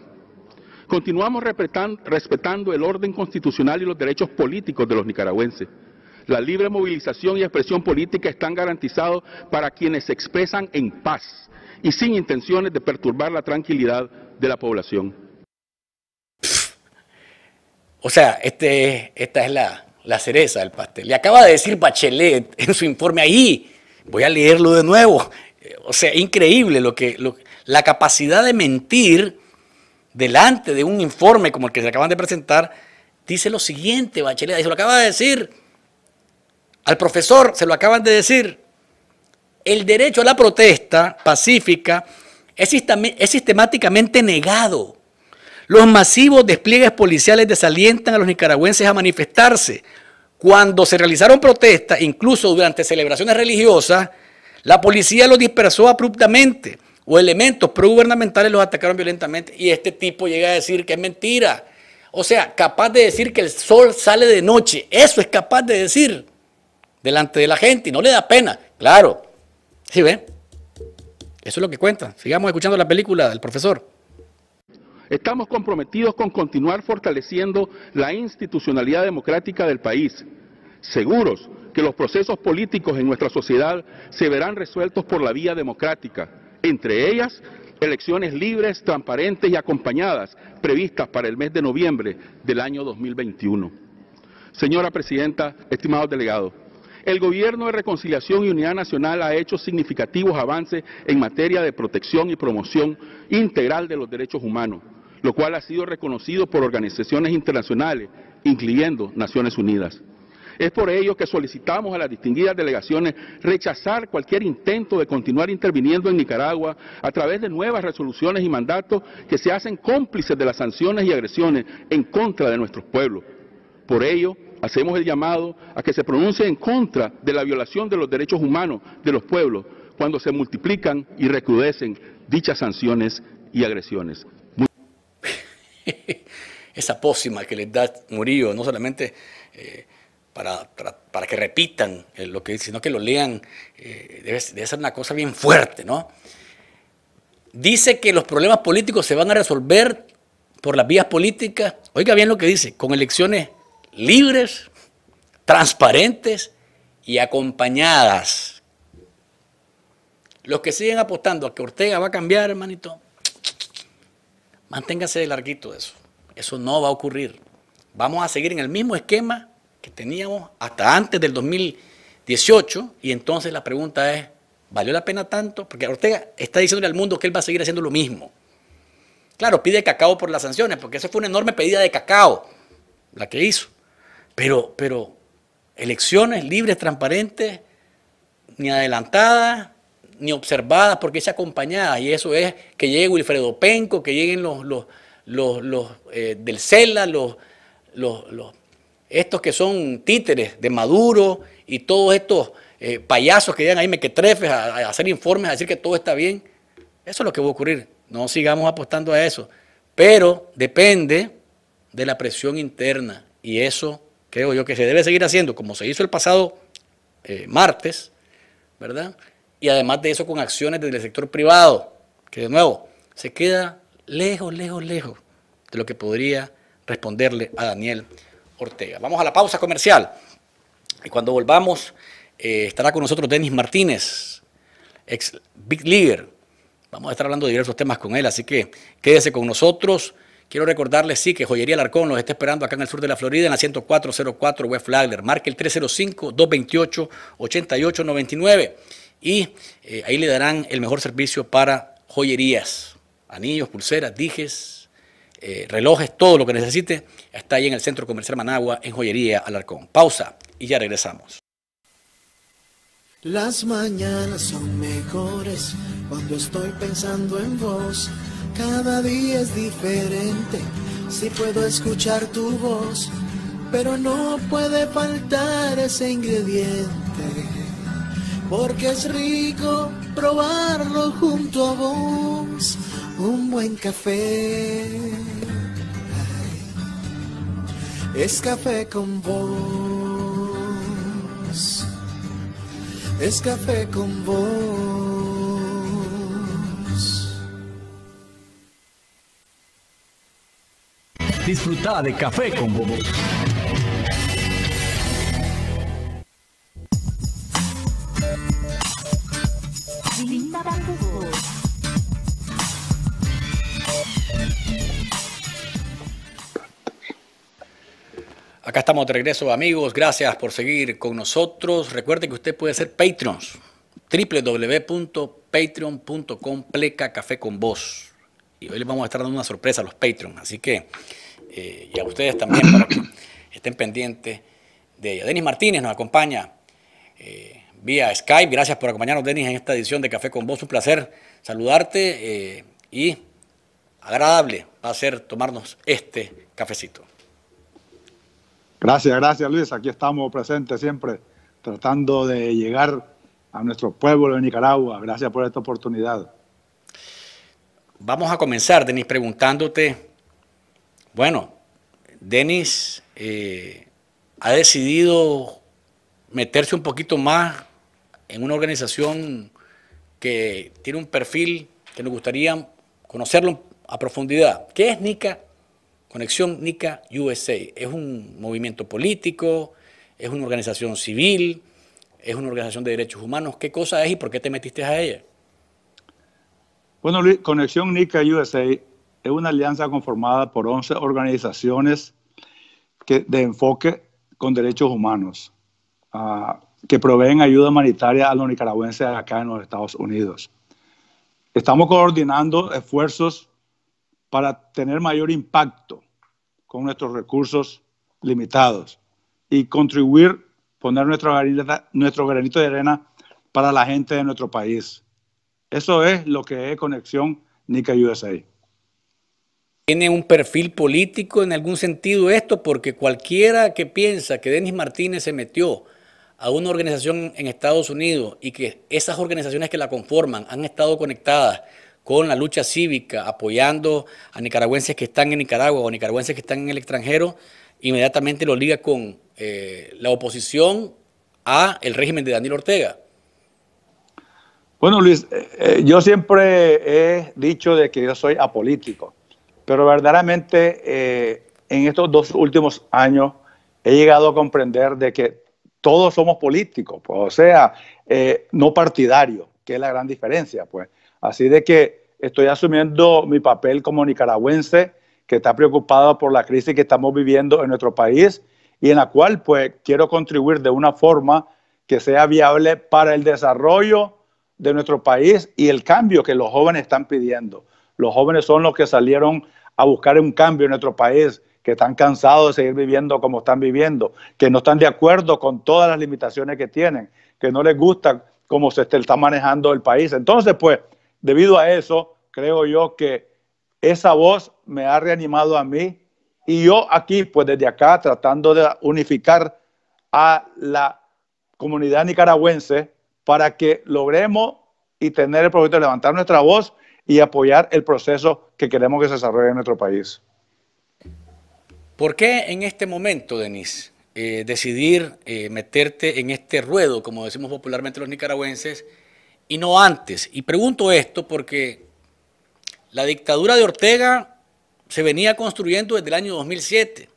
Continuamos respetando el orden constitucional y los derechos políticos de los nicaragüenses. La libre movilización y expresión política están garantizados para quienes se expresan en paz y sin intenciones de perturbar la tranquilidad de la población. O sea, este, esta es la, cereza del pastel. Le acaba de decir Bachelet en su informe ahí. Voy a leerlo de nuevo. O sea, increíble lo que, la capacidad de mentir delante de un informe como el que se acaban de presentar, dice lo siguiente, Bachelet, se lo acaba de decir, al profesor se lo acaban de decir, el derecho a la protesta pacífica es, sistemáticamente negado. Los masivos despliegues policiales desalientan a los nicaragüenses a manifestarse. Cuando se realizaron protestas, incluso durante celebraciones religiosas, la policía los dispersó abruptamente o elementos progubernamentales los atacaron violentamente y este tipo llega a decir que es mentira. O sea, capaz de decir que el sol sale de noche. Eso es capaz de decir delante de la gente y no le da pena. Claro. ¿Sí ve? Eso es lo que cuenta. Sigamos escuchando la película del profesor. Estamos comprometidos con continuar fortaleciendo la institucionalidad democrática del país, seguros que los procesos políticos en nuestra sociedad se verán resueltos por la vía democrática entre ellas elecciones libres, transparentes y acompañadas previstas para el mes de noviembre del año 2021. Señora Presidenta, estimados delegados, el Gobierno de Reconciliación y Unidad Nacional ha hecho significativos avances en materia de protección y promoción integral de los derechos humanos, lo cual ha sido reconocido por organizaciones internacionales, incluyendo Naciones Unidas. Es por ello que solicitamos a las distinguidas delegaciones rechazar cualquier intento de continuar interviniendo en Nicaragua a través de nuevas resoluciones y mandatos que se hacen cómplices de las sanciones y agresiones en contra de nuestros pueblos. Por ello, hacemos el llamado a que se pronuncie en contra de la violación de los derechos humanos de los pueblos cuando se multiplican y recrudecen dichas sanciones y agresiones. Esa pócima que les da Murillo, no solamente eh, para, que repitan eh, lo que dice, sino que lo lean, eh, debe, ser una cosa bien fuerte, ¿no? Dice que los problemas políticos se van a resolver por las vías políticas, oiga bien lo que dice, con elecciones libres, transparentes y acompañadas. Los que siguen apostando a que Ortega va a cambiar, hermanito, manténgase de larguito eso. Eso no va a ocurrir. Vamos a seguir en el mismo esquema que teníamos hasta antes del 2018 y entonces la pregunta es, ¿Valió la pena tanto? Porque Ortega está diciéndole al mundo que él va a seguir haciendo lo mismo. Claro, pide cacao por las sanciones, porque eso fue una enorme pedida de cacao, la que hizo. Pero, pero elecciones libres, transparentes, ni adelantadas, ni observadas, porque es acompañada. Y eso es que llegue Wilfredo Penco, que lleguen los, los, los, eh, del CELA, los, los, estos que son títeres de Maduro y todos estos eh, payasos que llegan ahí mequetrefes a, a hacer informes, a decir que todo está bien. Eso es lo que va a ocurrir. No sigamos apostando a eso. Pero depende de la presión interna. Y eso creo yo que se debe seguir haciendo, como se hizo el pasado eh, martes, ¿verdad? Y además de eso con acciones desde el sector privado, que de nuevo se queda lejos, lejos, lejos de lo que podría responderle a Daniel Ortega. Vamos a la pausa comercial. Y cuando volvamos, eh, estará con nosotros Denis Martínez, ex Big Leaguer. Vamos a estar hablando de diversos temas con él, así que quédese con nosotros. Quiero recordarles, sí, que Joyería Alarcón los está esperando acá en el sur de la Florida, en la 10404 West Flagler. Marque el 305-228-8899 y eh, ahí le darán el mejor servicio para joyerías, anillos, pulseras, dijes, eh, relojes, todo lo que necesite. Está ahí en el Centro Comercial Managua, en Joyería Alarcón. Pausa y ya regresamos. Las mañanas son mejores cuando estoy pensando en vos. Cada día es diferente si puedo escuchar tu voz, pero no puede faltar ese ingrediente, porque es rico probarlo junto a vos, un buen café. es café con vos, es café con vos. Disfruta de café con Bobo. Acá estamos de regreso, amigos. Gracias por seguir con nosotros. Recuerde que usted puede ser Patreons. www.patreon.com pleca café con vos. Y hoy les vamos a estar dando una sorpresa a los Patreons. Así que eh, y a ustedes también para que estén pendientes de ella. Denis Martínez nos acompaña eh, vía Skype. Gracias por acompañarnos, Denis, en esta edición de Café con Vos. Un placer saludarte eh, y agradable va a ser tomarnos este cafecito. Gracias, gracias Luis. Aquí estamos presentes siempre tratando de llegar a nuestro pueblo de Nicaragua. Gracias por esta oportunidad. Vamos a comenzar, Denis, preguntándote bueno, Denis eh, ha decidido meterse un poquito más en una organización que tiene un perfil que nos gustaría conocerlo a profundidad. ¿Qué es NICA? Conexión NICA USA. ¿Es un movimiento político? ¿Es una organización civil? ¿Es una organización de derechos humanos? ¿Qué cosa es y por qué te metiste a ella? Bueno, Conexión NICA USA es una alianza conformada por 11 organizaciones que, de enfoque con derechos humanos uh, que proveen ayuda humanitaria a los nicaragüenses acá en los Estados Unidos. Estamos coordinando esfuerzos para tener mayor impacto con nuestros recursos limitados y contribuir, poner nuestro nuestro granito de arena para la gente de nuestro país. Eso es lo que es Conexión Nica USA. ¿Tiene un perfil político en algún sentido esto? Porque cualquiera que piensa que Denis Martínez se metió a una organización en Estados Unidos y que esas organizaciones que la conforman han estado conectadas con la lucha cívica, apoyando a nicaragüenses que están en Nicaragua o nicaragüenses que están en el extranjero, inmediatamente lo liga con eh, la oposición a el régimen de Daniel Ortega. Bueno, Luis, eh, eh, yo siempre he dicho de que yo soy apolítico. Pero verdaderamente eh, en estos dos últimos años he llegado a comprender de que todos somos políticos, pues, o sea, eh, no partidarios, que es la gran diferencia. Pues. Así de que estoy asumiendo mi papel como nicaragüense que está preocupado por la crisis que estamos viviendo en nuestro país y en la cual pues quiero contribuir de una forma que sea viable para el desarrollo de nuestro país y el cambio que los jóvenes están pidiendo. Los jóvenes son los que salieron a buscar un cambio en nuestro país, que están cansados de seguir viviendo como están viviendo, que no están de acuerdo con todas las limitaciones que tienen, que no les gusta cómo se está manejando el país. Entonces, pues, debido a eso, creo yo que esa voz me ha reanimado a mí y yo aquí, pues desde acá, tratando de unificar a la comunidad nicaragüense para que logremos y tener el propósito de levantar nuestra voz y apoyar el proceso que queremos que se desarrolle en nuestro país. ¿Por qué en este momento, Denis, eh, decidir eh, meterte en este ruedo, como decimos popularmente los nicaragüenses, y no antes? Y pregunto esto porque la dictadura de Ortega se venía construyendo desde el año 2007.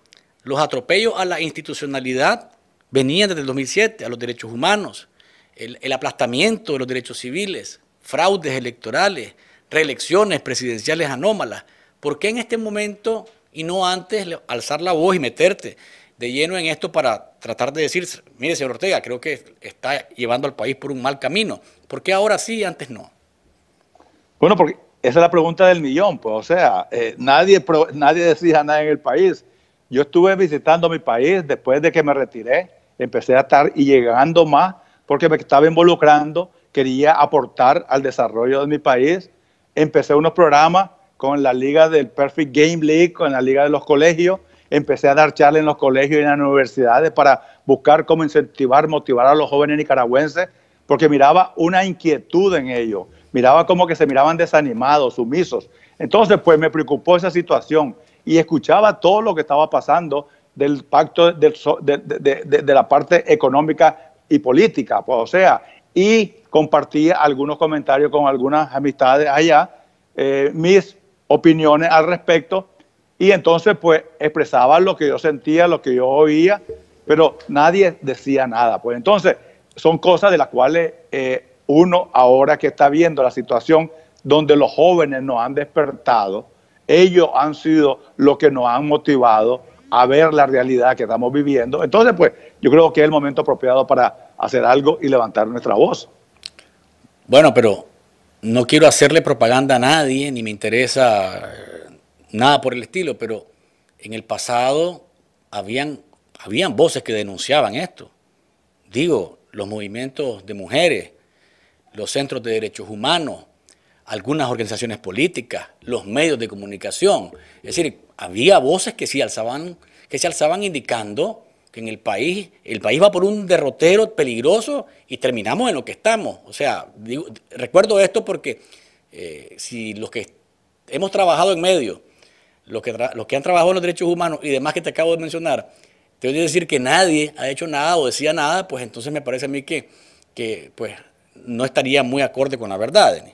Los atropellos a la institucionalidad venían desde el 2007, a los derechos humanos, el, aplastamiento de los derechos civiles, fraudes electorales, reelecciones presidenciales anómalas. ¿Por qué en este momento y no antes alzar la voz y meterte de lleno en esto para tratar de decir, mire, señor Ortega, creo que está llevando al país por un mal camino? ¿Por qué ahora sí y antes no? Bueno, porque esa es la pregunta del millón, pues, o sea, eh, nadie, nadie decía nada en el país. Yo estuve visitando mi país después de que me retiré, empecé a estar y llegando más porque me estaba involucrando, quería aportar al desarrollo de mi país. Empecé unos programas con la liga del Perfect Game League, con la liga de los colegios. Empecé a dar charlas en los colegios y en las universidades para buscar cómo incentivar, motivar a los jóvenes nicaragüenses, porque miraba una inquietud en ellos miraba como que se miraban desanimados, sumisos. Entonces, pues me preocupó esa situación y escuchaba todo lo que estaba pasando del pacto de, la parte económica y política, pues, o sea, y compartía algunos comentarios con algunas amistades allá, eh, mis opiniones al respecto, y entonces pues expresaba lo que yo sentía, lo que yo oía, pero nadie decía nada. Pues entonces son cosas de las cuales eh, uno ahora que está viendo la situación donde los jóvenes nos han despertado, ellos han sido los que nos han motivado a ver la realidad que estamos viviendo. Entonces, pues yo creo que es el momento apropiado para hacer algo y levantar nuestra voz. Bueno, pero no quiero hacerle propaganda a nadie, ni me interesa eh, nada por el estilo, pero en el pasado habían, habían voces que denunciaban esto. Digo, los movimientos de mujeres, los centros de derechos humanos, algunas organizaciones políticas, los medios de comunicación. Es decir, había voces que alzaban, que se alzaban indicando que en el país, el país va por un derrotero peligroso y terminamos en lo que estamos. O sea, recuerdo esto porque eh, si los que hemos trabajado en medios, los que, los que han trabajado en los derechos humanos y demás que te acabo de mencionar, te voy a decir que nadie ha hecho nada o decía nada, pues entonces me parece a mí que, que pues no estaría muy acorde con la verdad.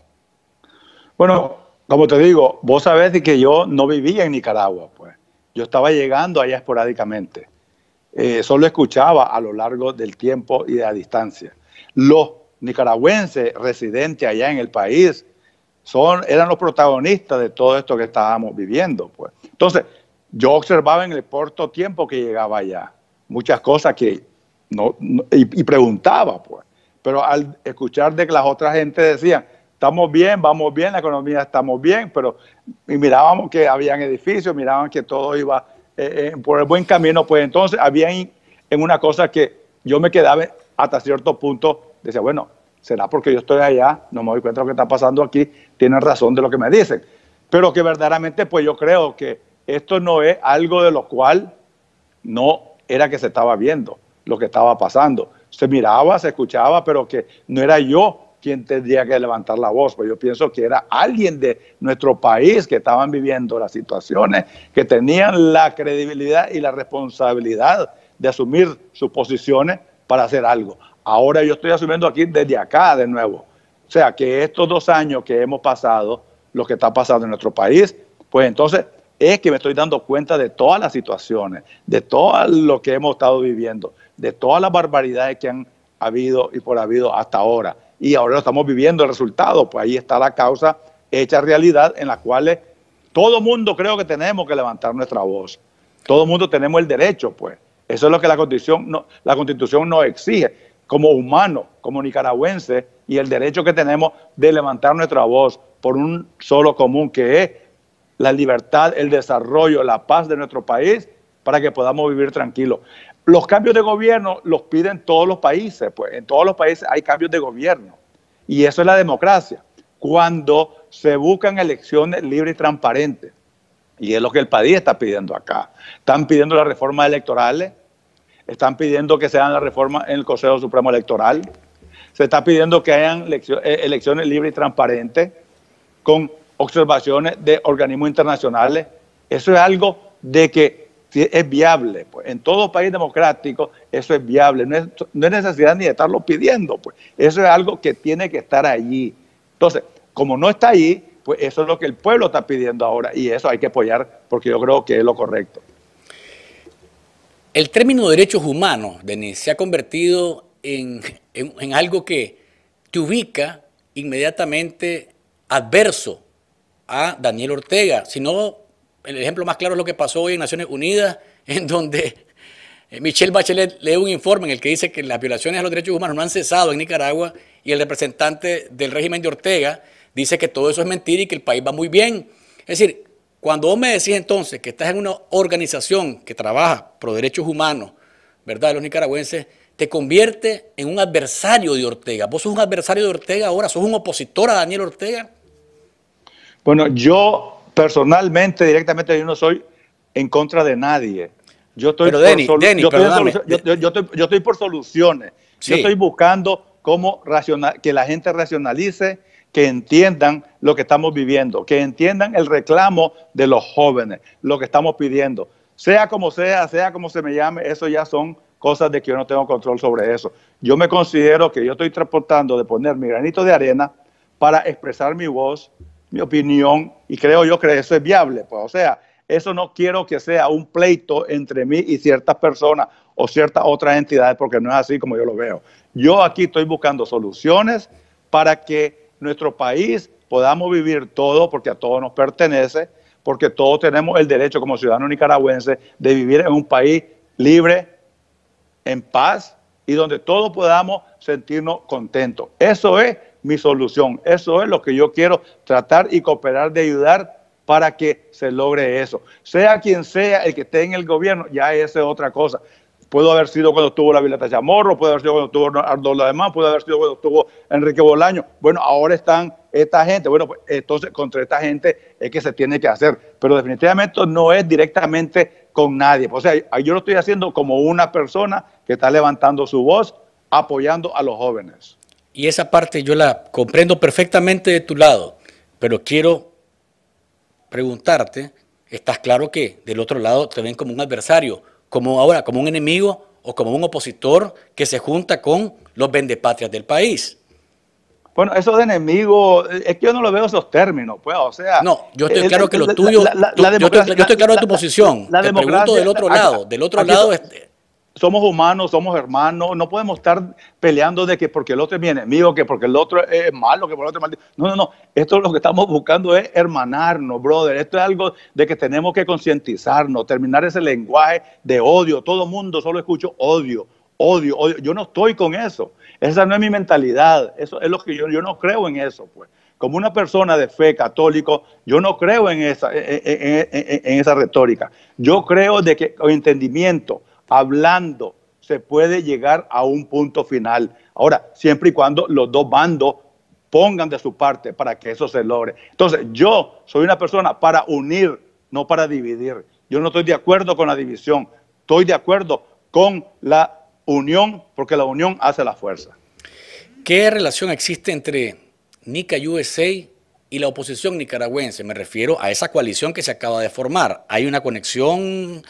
Bueno, como te digo, vos sabés que yo no vivía en Nicaragua, pues. Yo estaba llegando allá esporádicamente. Eh, solo escuchaba a lo largo del tiempo y de la distancia. Los nicaragüenses residentes allá en el país son, eran los protagonistas de todo esto que estábamos viviendo. Pues. Entonces, yo observaba en el corto tiempo que llegaba allá muchas cosas que no, y, preguntaba, pues pero al escuchar de que las otras gente decían, estamos bien, vamos bien, la economía estamos bien, pero y mirábamos que habían edificios, miraban que todo iba eh, eh, por el buen camino, pues entonces había en una cosa que yo me quedaba hasta cierto punto, decía, bueno, será porque yo estoy allá, no me doy cuenta de lo que está pasando aquí, tienen razón de lo que me dicen, pero que verdaderamente pues yo creo que esto no es algo de lo cual no era que se estaba viendo lo que estaba pasando. Se miraba, se escuchaba, pero que no era yo quien tendría que levantar la voz, pues yo pienso que era alguien de nuestro país que estaban viviendo las situaciones, que tenían la credibilidad y la responsabilidad de asumir sus posiciones para hacer algo. Ahora yo estoy asumiendo aquí desde acá de nuevo. O sea, que estos dos años que hemos pasado, lo que está pasando en nuestro país, pues entonces es que me estoy dando cuenta de todas las situaciones, de todo lo que hemos estado viviendo de todas las barbaridades que han habido y por habido hasta ahora. Y ahora lo estamos viviendo el resultado, pues ahí está la causa hecha realidad en la cual todo mundo creo que tenemos que levantar nuestra voz. Todo mundo tenemos el derecho, pues. Eso es lo que la Constitución, no, la Constitución nos exige. como humanos, como nicaragüenses, y el derecho que tenemos de levantar nuestra voz por un solo común, que es la libertad, el desarrollo, la paz de nuestro país, para que podamos vivir tranquilos. Los cambios de gobierno los piden todos los países, pues en todos los países hay cambios de gobierno. Y eso es la democracia. Cuando se buscan elecciones libres y transparentes. Y es lo que el país está pidiendo acá. Están pidiendo las reformas electorales, están pidiendo que se hagan las reformas en el Consejo Supremo Electoral, se está pidiendo que hayan eh, elecciones libres y transparentes con observaciones de organismos internacionales. Eso es algo de que es viable. Pues. En todo país democrático eso es viable. No es, no es necesidad ni de estarlo pidiendo. Pues. Eso es algo que tiene que estar allí. Entonces, como no está allí, pues eso es lo que el pueblo está pidiendo ahora y eso hay que apoyar porque yo creo que es lo correcto. El término derechos humanos, Denis, se ha convertido en, algo que te ubica inmediatamente adverso a Daniel Ortega. Si no, el ejemplo más claro es lo que pasó hoy en Naciones Unidas, en donde Michelle Bachelet lee un informe en el que dice que las violaciones a los derechos humanos no han cesado en Nicaragua y el representante del régimen de Ortega dice que todo eso es mentira y que el país va muy bien. Es decir, cuando vos me decís entonces que estás en una organización que trabaja por derechos humanos, ¿verdad?, de los nicaragüenses, te convierte en un adversario de Ortega. ¿Vos sos un adversario de Ortega ahora? ¿Sos un opositor a Daniel Ortega? Bueno, yo personalmente, directamente, yo no soy en contra de nadie. Yo estoy, por, yo, estoy, por soluciones. Yo estoy buscando cómo que la gente racionalice que entiendan lo que estamos viviendo, que entiendan el reclamo de los jóvenes, lo que estamos pidiendo. Sea como sea, sea como se me llame, eso ya son cosas de que yo no tengo control sobre eso. Yo me considero que yo estoy transportando de poner mi granito de arena para expresar mi voz, mi opinión, y creo yo que eso es viable. Pues, o sea, eso no quiero que sea un pleito entre mí y ciertas personas o ciertas otras entidades, porque no es así como yo lo veo. Yo aquí estoy buscando soluciones para que nuestro país podamos vivir todo, porque a todos nos pertenece, porque todos tenemos el derecho como ciudadanos nicaragüenses de vivir en un país libre, en paz y donde todos podamos sentirnos contentos. Eso es mi solución, eso es lo que yo quiero tratar y cooperar de ayudar para que se logre eso. Sea quien sea el que esté en el gobierno, ya esa es otra cosa. Pudo haber sido cuando estuvo la Violeta Chamorro, puede haber sido cuando estuvo Arnoldo Además, puede haber sido cuando estuvo Enrique Bolaño. Bueno, ahora están esta gente. Bueno, pues entonces contra esta gente es que se tiene que hacer. Pero definitivamente no es directamente con nadie. O sea, yo lo estoy haciendo como una persona que está levantando su voz, apoyando a los jóvenes. Y esa parte yo la comprendo perfectamente de tu lado, pero quiero preguntarte, ¿estás claro que del otro lado te ven como un adversario? como ahora, como un enemigo o como un opositor que se junta con los vendepatrias del país. Bueno, eso de enemigo, es que yo no lo veo esos términos, pues, o sea... No, yo estoy claro que lo tuyo, yo, estoy, claro de tu posición, la, te pregunto del otro lado, del otro lado... Este, somos humanos, somos hermanos, no podemos estar peleando de que porque el otro es mi enemigo, que porque el otro es malo, que porque el otro es maldito. No, no, no. Esto lo que estamos buscando es hermanarnos, brother. Esto es algo de que tenemos que concientizarnos, terminar ese lenguaje de odio. Todo mundo solo escucho odio, odio, odio. Yo no estoy con eso. Esa no es mi mentalidad. Eso es lo que yo, yo no creo en eso, pues. Como una persona de fe católico, yo no creo en esa, en, esa retórica. Yo creo de que entendimiento, hablando se puede llegar a un punto final. Ahora, siempre y cuando los dos bandos pongan de su parte para que eso se logre. Entonces, yo soy una persona para unir, no para dividir. Yo no estoy de acuerdo con la división, estoy de acuerdo con la unión, porque la unión hace la fuerza. ¿Qué relación existe entre Nica USA y la oposición nicaragüense? Me refiero a esa coalición que se acaba de formar. ¿Hay una conexión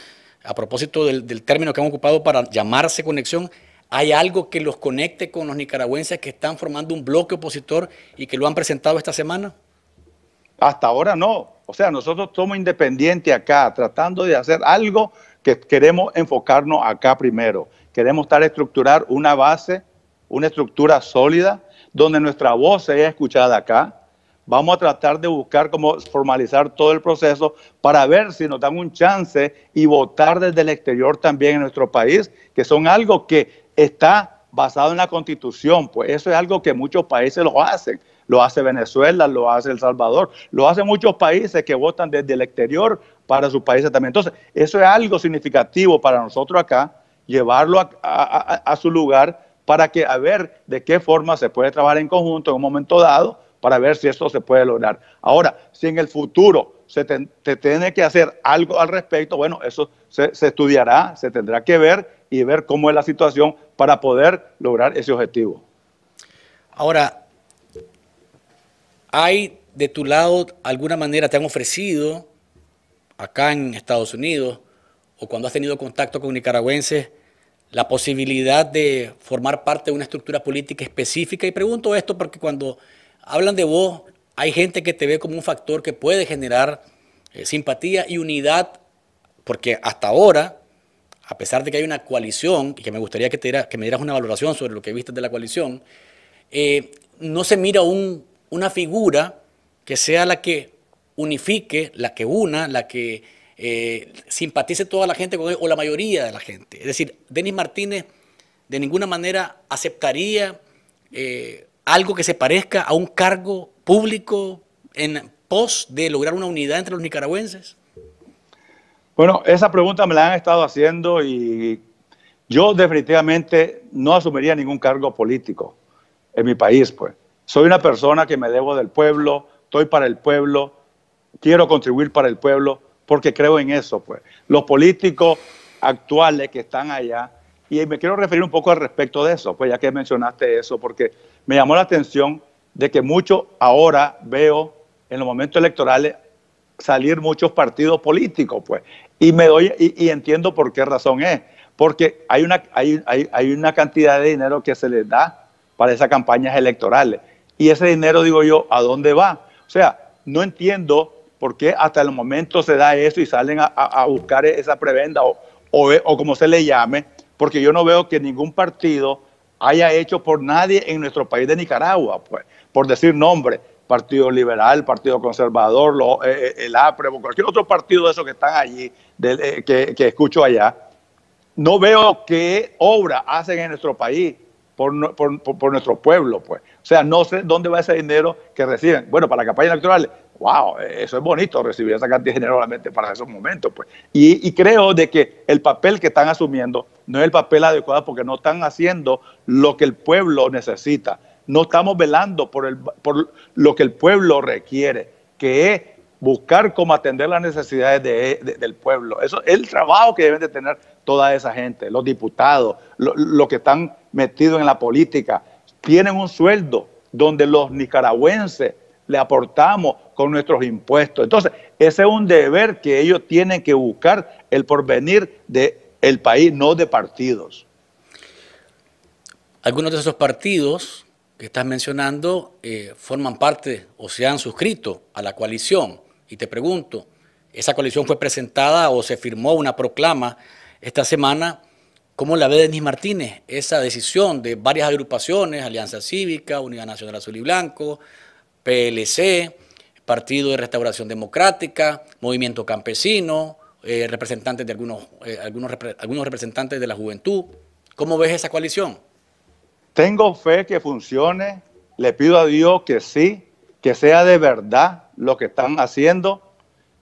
a propósito del, término que han ocupado para llamarse conexión, ¿hay algo que los conecte con los nicaragüenses que están formando un bloque opositor y que lo han presentado esta semana? Hasta ahora no. O sea, nosotros somos independientes acá, tratando de hacer algo que queremos enfocarnos acá primero. Queremos estar estructurar una base, una estructura sólida, donde nuestra voz sea escuchada acá, Vamos a tratar de buscar cómo formalizar todo el proceso para ver si nos dan un chance y votar desde el exterior también en nuestro país, que son algo que está basado en la constitución, pues eso es algo que muchos países lo hacen. Lo hace Venezuela, lo hace El Salvador, lo hacen muchos países que votan desde el exterior para sus países también. Entonces, eso es algo significativo para nosotros acá, llevarlo a, su lugar para que a ver de qué forma se puede trabajar en conjunto en un momento dado para ver si esto se puede lograr. Ahora, si en el futuro se tiene que hacer algo al respecto, bueno, eso se, estudiará, se tendrá que ver y ver cómo es la situación para poder lograr ese objetivo. Ahora, ¿hay de tu lado alguna manera, te han ofrecido acá en Estados Unidos o cuando has tenido contacto con nicaragüenses, la posibilidad de formar parte de una estructura política específica? Y pregunto esto porque cuando hablan de vos, hay gente que te ve como un factor que puede generar eh, simpatía y unidad, porque hasta ahora, a pesar de que hay una coalición, y que me gustaría que, te que me dieras una valoración sobre lo que viste de la coalición, eh, no se mira una figura que sea la que unifique, la que una, la que eh, simpatice toda la gente con él, o la mayoría de la gente. Es decir, Denis Martínez de ninguna manera aceptaría algo que se parezca a un cargo público en pos de lograr una unidad entre los nicaragüenses? Bueno, esa pregunta me la han estado haciendo y yo definitivamente no asumiría ningún cargo político en mi país, pues. Soy una persona que me debo del pueblo, estoy para el pueblo, quiero contribuir para el pueblo porque creo en eso, pues. Los políticos actuales que están allá, y me quiero referir un poco al respecto de eso, pues ya que mencionaste eso, porque me llamó la atención de que mucho ahora veo en los momentos electorales salir muchos partidos políticos, pues. Y me doy, y, entiendo por qué razón es. Porque hay una, hay, hay, una cantidad de dinero que se les da para esas campañas electorales. Y ese dinero, digo yo, ¿a dónde va? O sea, no entiendo por qué hasta el momento se da eso y salen a, buscar esa prebenda o, o, o como se le llame, porque yo no veo que ningún partido haya hecho por nadie en nuestro país de Nicaragua, pues, por decir nombre, Partido Liberal, Partido Conservador, eh, eh, el APRE, cualquier otro partido de esos que están allí, eh, que, escucho allá, no veo qué obra hacen en nuestro país por, por, nuestro pueblo, pues. Sea, no sé dónde va ese dinero que reciben. Bueno, para campañas electorales, wow, eso es bonito recibir esa cantidad generalmente para esos momentos, pues. Y, creo de que el papel que están asumiendo no es el papel adecuado porque no están haciendo lo que el pueblo necesita. No estamos velando por, el, por lo que el pueblo requiere, que es buscar cómo atender las necesidades del pueblo. Eso es el trabajo que deben de tener toda esa gente, los diputados, los que están metidos en la política. Tienen un sueldo donde los nicaragüenses le aportamos con nuestros impuestos. Entonces, ese es un deber que ellos tienen que buscar el porvenir del país, no de partidos. Algunos de esos partidos que estás mencionando eh, forman parte o se han suscrito a la coalición. Y te pregunto, ¿esa coalición fue presentada o se firmó una proclama esta semana? ¿Cómo la ve Denis Martínez? Esa decisión de varias agrupaciones, Alianza Cívica, Unidad Nacional Azul y Blanco, PLC, Partido de Restauración Democrática, Movimiento Campesino, eh, representantes de algunos, eh, algunos, algunos representantes de la juventud. ¿Cómo ves esa coalición? Tengo fe que funcione, le pido a Dios que sí, que sea de verdad lo que están haciendo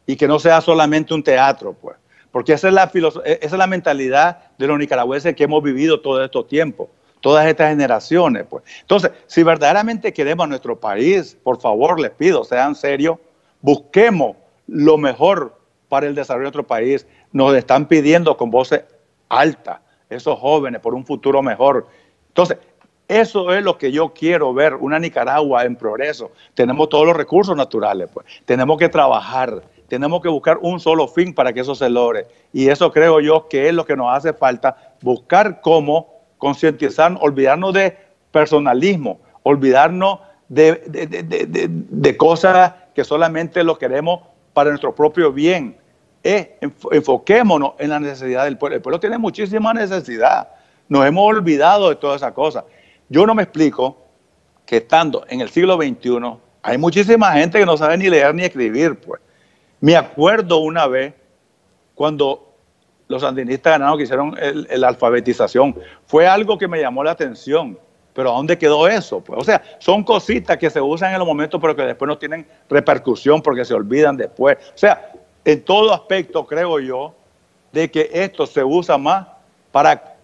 y que no sea solamente un teatro, pues. Porque esa es la, esa es la mentalidad de los nicaragüenses que hemos vivido todo estos tiempos, todas estas generaciones, pues. Entonces, si verdaderamente queremos a nuestro país, por favor, les pido, sean serios, busquemos lo mejor para el desarrollo de nuestro país. Nos están pidiendo con voces altas, esos jóvenes, por un futuro mejor. Entonces, eso es lo que yo quiero ver, una Nicaragua en progreso. Tenemos todos los recursos naturales, pues. Tenemos que trabajar, tenemos que buscar un solo fin para que eso se logre. Y eso creo yo que es lo que nos hace falta, buscar cómo concientizar, olvidarnos de personalismo, olvidarnos de, cosas que solamente lo queremos para nuestro propio bien. enfoquémonos en la necesidad del pueblo. El pueblo tiene muchísima necesidad. Nos hemos olvidado de todas esas cosas. Yo no me explico que estando en el siglo XXI, hay muchísima gente que no sabe ni leer ni escribir. Pues. Me acuerdo una vez cuando los sandinistas ganaron, que hicieron la alfabetización. Fue algo que me llamó la atención. Pero ¿a dónde quedó eso? Pues, o sea, son cositas que se usan en los momentos, pero que después no tienen repercusión porque se olvidan después. O sea, en todo aspecto creo yo de que esto se usa más para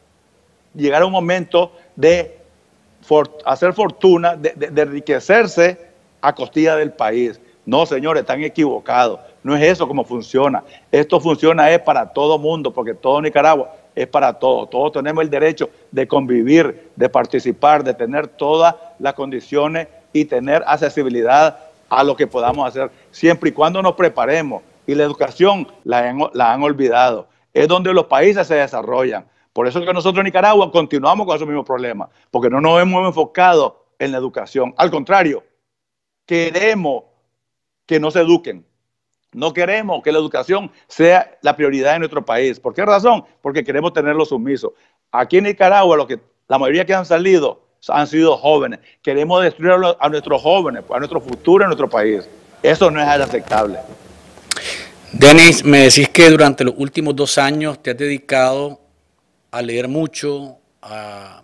llegar a un momento de hacer fortuna, de, de enriquecerse a costilla del país. No, señores, están equivocados. No es eso como funciona. Esto funciona es para todo mundo, porque todo Nicaragua es para todos. Todos tenemos el derecho de convivir, de participar, de tener todas las condiciones y tener accesibilidad a lo que podamos hacer, siempre y cuando nos preparemos. Y la educación la han, olvidado. Es donde los países se desarrollan. Por eso es que nosotros en Nicaragua continuamos con esos mismos problemas, porque no nos hemos enfocado en la educación. Al contrario, queremos que no se eduquen. No queremos que la educación sea la prioridad en nuestro país. ¿Por qué razón? Porque queremos tenerlos sumisos. Aquí en Nicaragua, lo que, la mayoría que han salido han sido jóvenes. Queremos destruir a nuestros jóvenes, a nuestro futuro en nuestro país. Eso no es aceptable. Denis, me decís que durante los últimos dos años te has dedicado a leer mucho, a,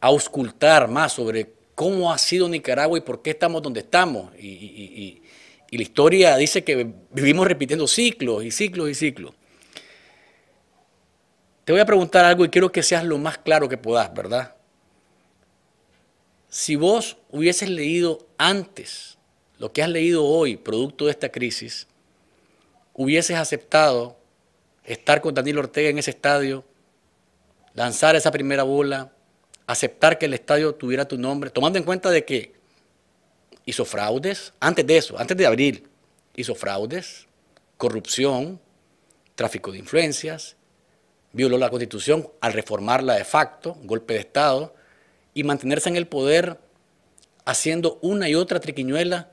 auscultar más sobre cómo ha sido Nicaragua y por qué estamos donde estamos. Y, la historia dice que vivimos repitiendo ciclos y ciclos y ciclos. Te voy a preguntar algo y quiero que seas lo más claro que puedas, ¿verdad? Si vos hubieses leído antes lo que has leído hoy, producto de esta crisis, hubieses aceptado estar con Daniel Ortega en ese estadio, lanzar esa primera bola, aceptar que el estadio tuviera tu nombre, tomando en cuenta de que hizo fraudes, antes de eso, antes de abril, hizo fraudes, corrupción, tráfico de influencias, violó la constitución al reformarla de facto, golpe de Estado, y mantenerse en el poder haciendo una y otra triquiñuela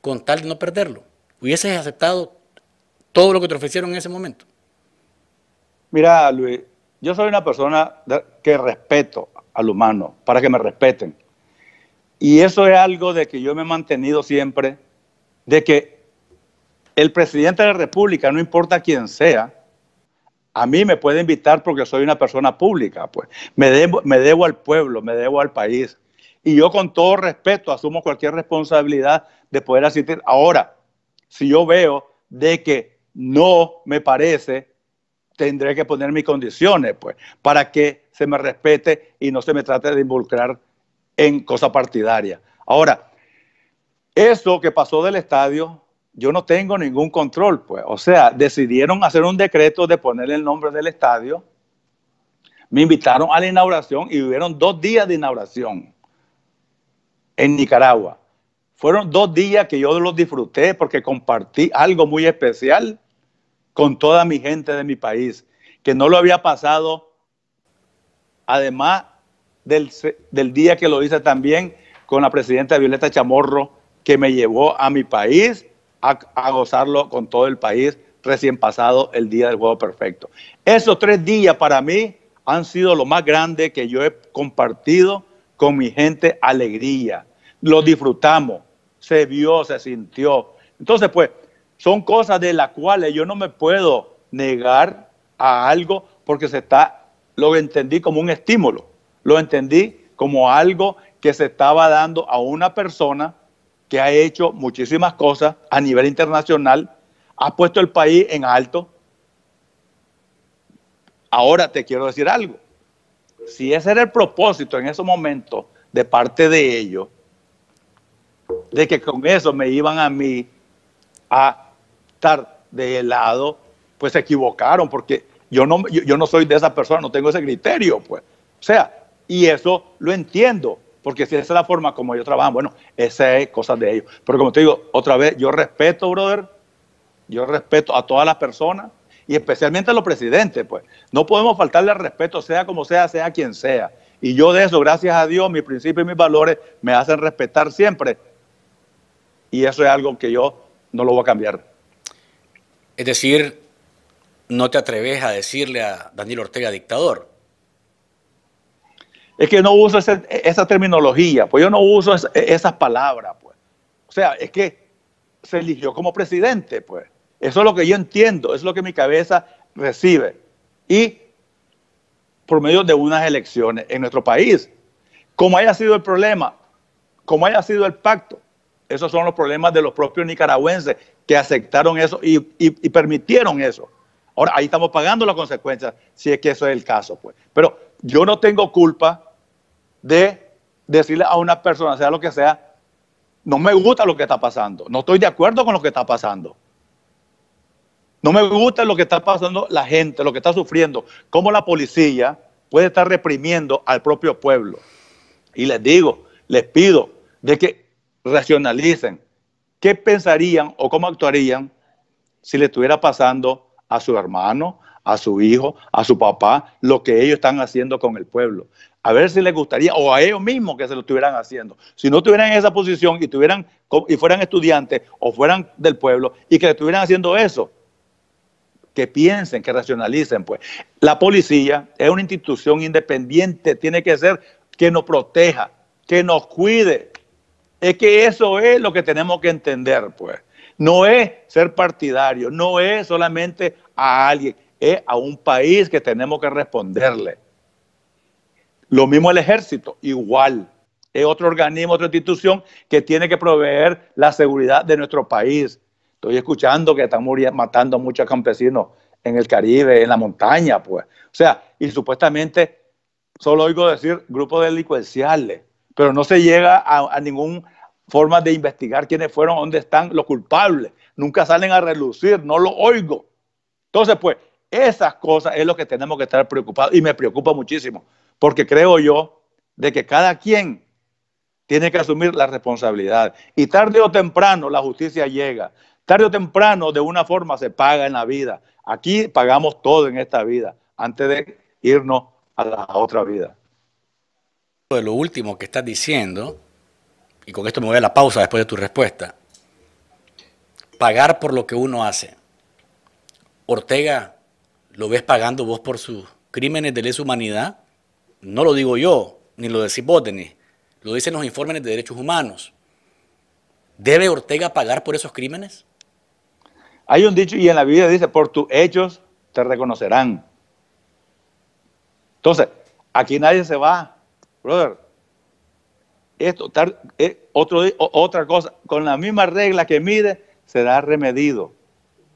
con tal de no perderlo. ¿Hubieses aceptado todo lo que te ofrecieron en ese momento? Mira, Luis, yo soy una persona que respeto al humano, para que me respeten. Y eso es algo de que yo me he mantenido siempre, de que el presidente de la República, no importa quién sea, a mí me puede invitar porque soy una persona pública, pues me debo, me debo al pueblo, me debo al país. Y yo con todo respeto asumo cualquier responsabilidad de poder asistir. Ahora, si yo veo de que no me parece, tendré que poner mis condiciones, pues, para que se me respete y no se me trate de involucrar en cosas partidarias. Ahora, eso que pasó del estadio, yo no tengo ningún control, pues. O sea, decidieron hacer un decreto de ponerle el nombre del estadio. Me invitaron a la inauguración y hubieron dos días de inauguración en Nicaragua. Fueron dos días que yo los disfruté porque compartí algo muy especial con toda mi gente de mi país, que no lo había pasado además del, día que lo hice también con la presidenta Violeta Chamorro, que me llevó a mi país a, gozarlo con todo el país recién pasado el día del juego perfecto. Esos tres días para mí han sido lo más grande que yo he compartido con mi gente, alegría. Lo disfrutamos, se vio, se sintió. Entonces, pues, son cosas de las cuales yo no me puedo negar a algo porque se está lo entendí como un estímulo, lo entendí como algo que se estaba dando a una persona que ha hecho muchísimas cosas a nivel internacional, ha puesto el país en alto. Ahora te quiero decir algo. Si ese era el propósito en ese momento de parte de ellos, de que con eso me iban a mí a estar de lado, pues se equivocaron, porque yo no, yo, no soy de esa persona, no tengo ese criterio, pues. O sea, y eso lo entiendo, porque si esa es la forma como ellos trabajan, bueno, esa es cosa de ellos. Pero como te digo, otra vez, yo respeto, brother, yo respeto a todas las personas y especialmente a los presidentes, pues. No podemos faltarle al respeto, sea como sea, sea quien sea. Y yo de eso, gracias a Dios, mis principios y mis valores me hacen respetar siempre. Y eso es algo que yo no lo voy a cambiar. Es decir, no te atreves a decirle a Daniel Ortega dictador. Es que no uso esa terminología, pues yo no uso esas palabras, pues. O sea, es que se eligió como presidente, pues. Eso es lo que yo entiendo, es lo que mi cabeza recibe y por medio de unas elecciones en nuestro país. Como haya sido el problema, como haya sido el pacto, esos son los problemas de los propios nicaragüenses que aceptaron eso y, permitieron eso. Ahora, ahí estamos pagando las consecuencias, si es que eso es el caso. Pues. Pero yo no tengo culpa de decirle a una persona, sea lo que sea, no me gusta lo que está pasando, no estoy de acuerdo con lo que está pasando. No me gusta lo que está pasando la gente, lo que está sufriendo, cómo la policía puede estar reprimiendo al propio pueblo. Y les digo, les pido de que racionalicen qué pensarían o cómo actuarían si le estuviera pasando a su hermano, a su hijo, a su papá, lo que ellos están haciendo con el pueblo. A ver si les gustaría, o a ellos mismos que se lo estuvieran haciendo. Si no estuvieran en esa posición y, tuvieran, y fueran estudiantes o fueran del pueblo y que le estuvieran haciendo eso, que piensen, que racionalicen, pues. La policía es una institución independiente, tiene que ser que nos proteja, que nos cuide. Es que eso es lo que tenemos que entender, pues. No es ser partidario, no es solamente a alguien, es a un país que tenemos que responderle. Lo mismo el ejército, igual. Es otro organismo, otra institución que tiene que proveer la seguridad de nuestro país. Estoy escuchando que están matando a muchos campesinos en el Caribe, en la montaña, pues. O sea, y supuestamente solo oigo decir grupos delincuenciales, pero no se llega a, ninguna forma de investigar quiénes fueron, dónde están los culpables. Nunca salen a relucir, no lo oigo. Entonces, pues, esas cosas es lo que tenemos que estar preocupados y me preocupa muchísimo, porque creo yo de que cada quien tiene que asumir la responsabilidad y tarde o temprano la justicia llega. Tarde o temprano, de una forma, se paga en la vida. Aquí pagamos todo en esta vida antes de irnos a la otra vida. De lo último que estás diciendo, y con esto me voy a la pausa después de tu respuesta, pagar por lo que uno hace. Ortega, ¿lo ves pagando vos por sus crímenes de lesa humanidad? No lo digo yo, ni lo vos, Denis. Lo dicen los informes de derechos humanos. ¿Debe Ortega pagar por esos crímenes? Hay un dicho y en la Biblia dice, por tus hechos te reconocerán. Entonces, aquí nadie se va, brother. Esto, eh, otro, otra cosa, con la misma regla que mide, será remedido.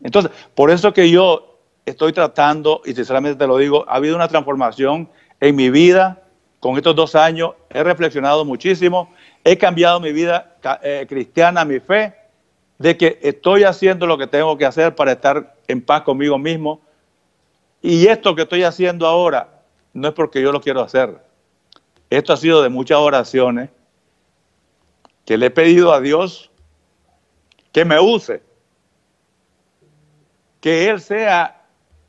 Entonces, por eso que yo estoy tratando, y sinceramente te lo digo, ha habido una transformación en mi vida con estos dos años. He reflexionado muchísimo, he cambiado mi vida eh, cristiana, mi fe, de que estoy haciendo lo que tengo que hacer para estar en paz conmigo mismo. Y esto que estoy haciendo ahora no es porque yo lo quiero hacer. Esto ha sido de muchas oraciones que le he pedido a Dios que me use, que Él sea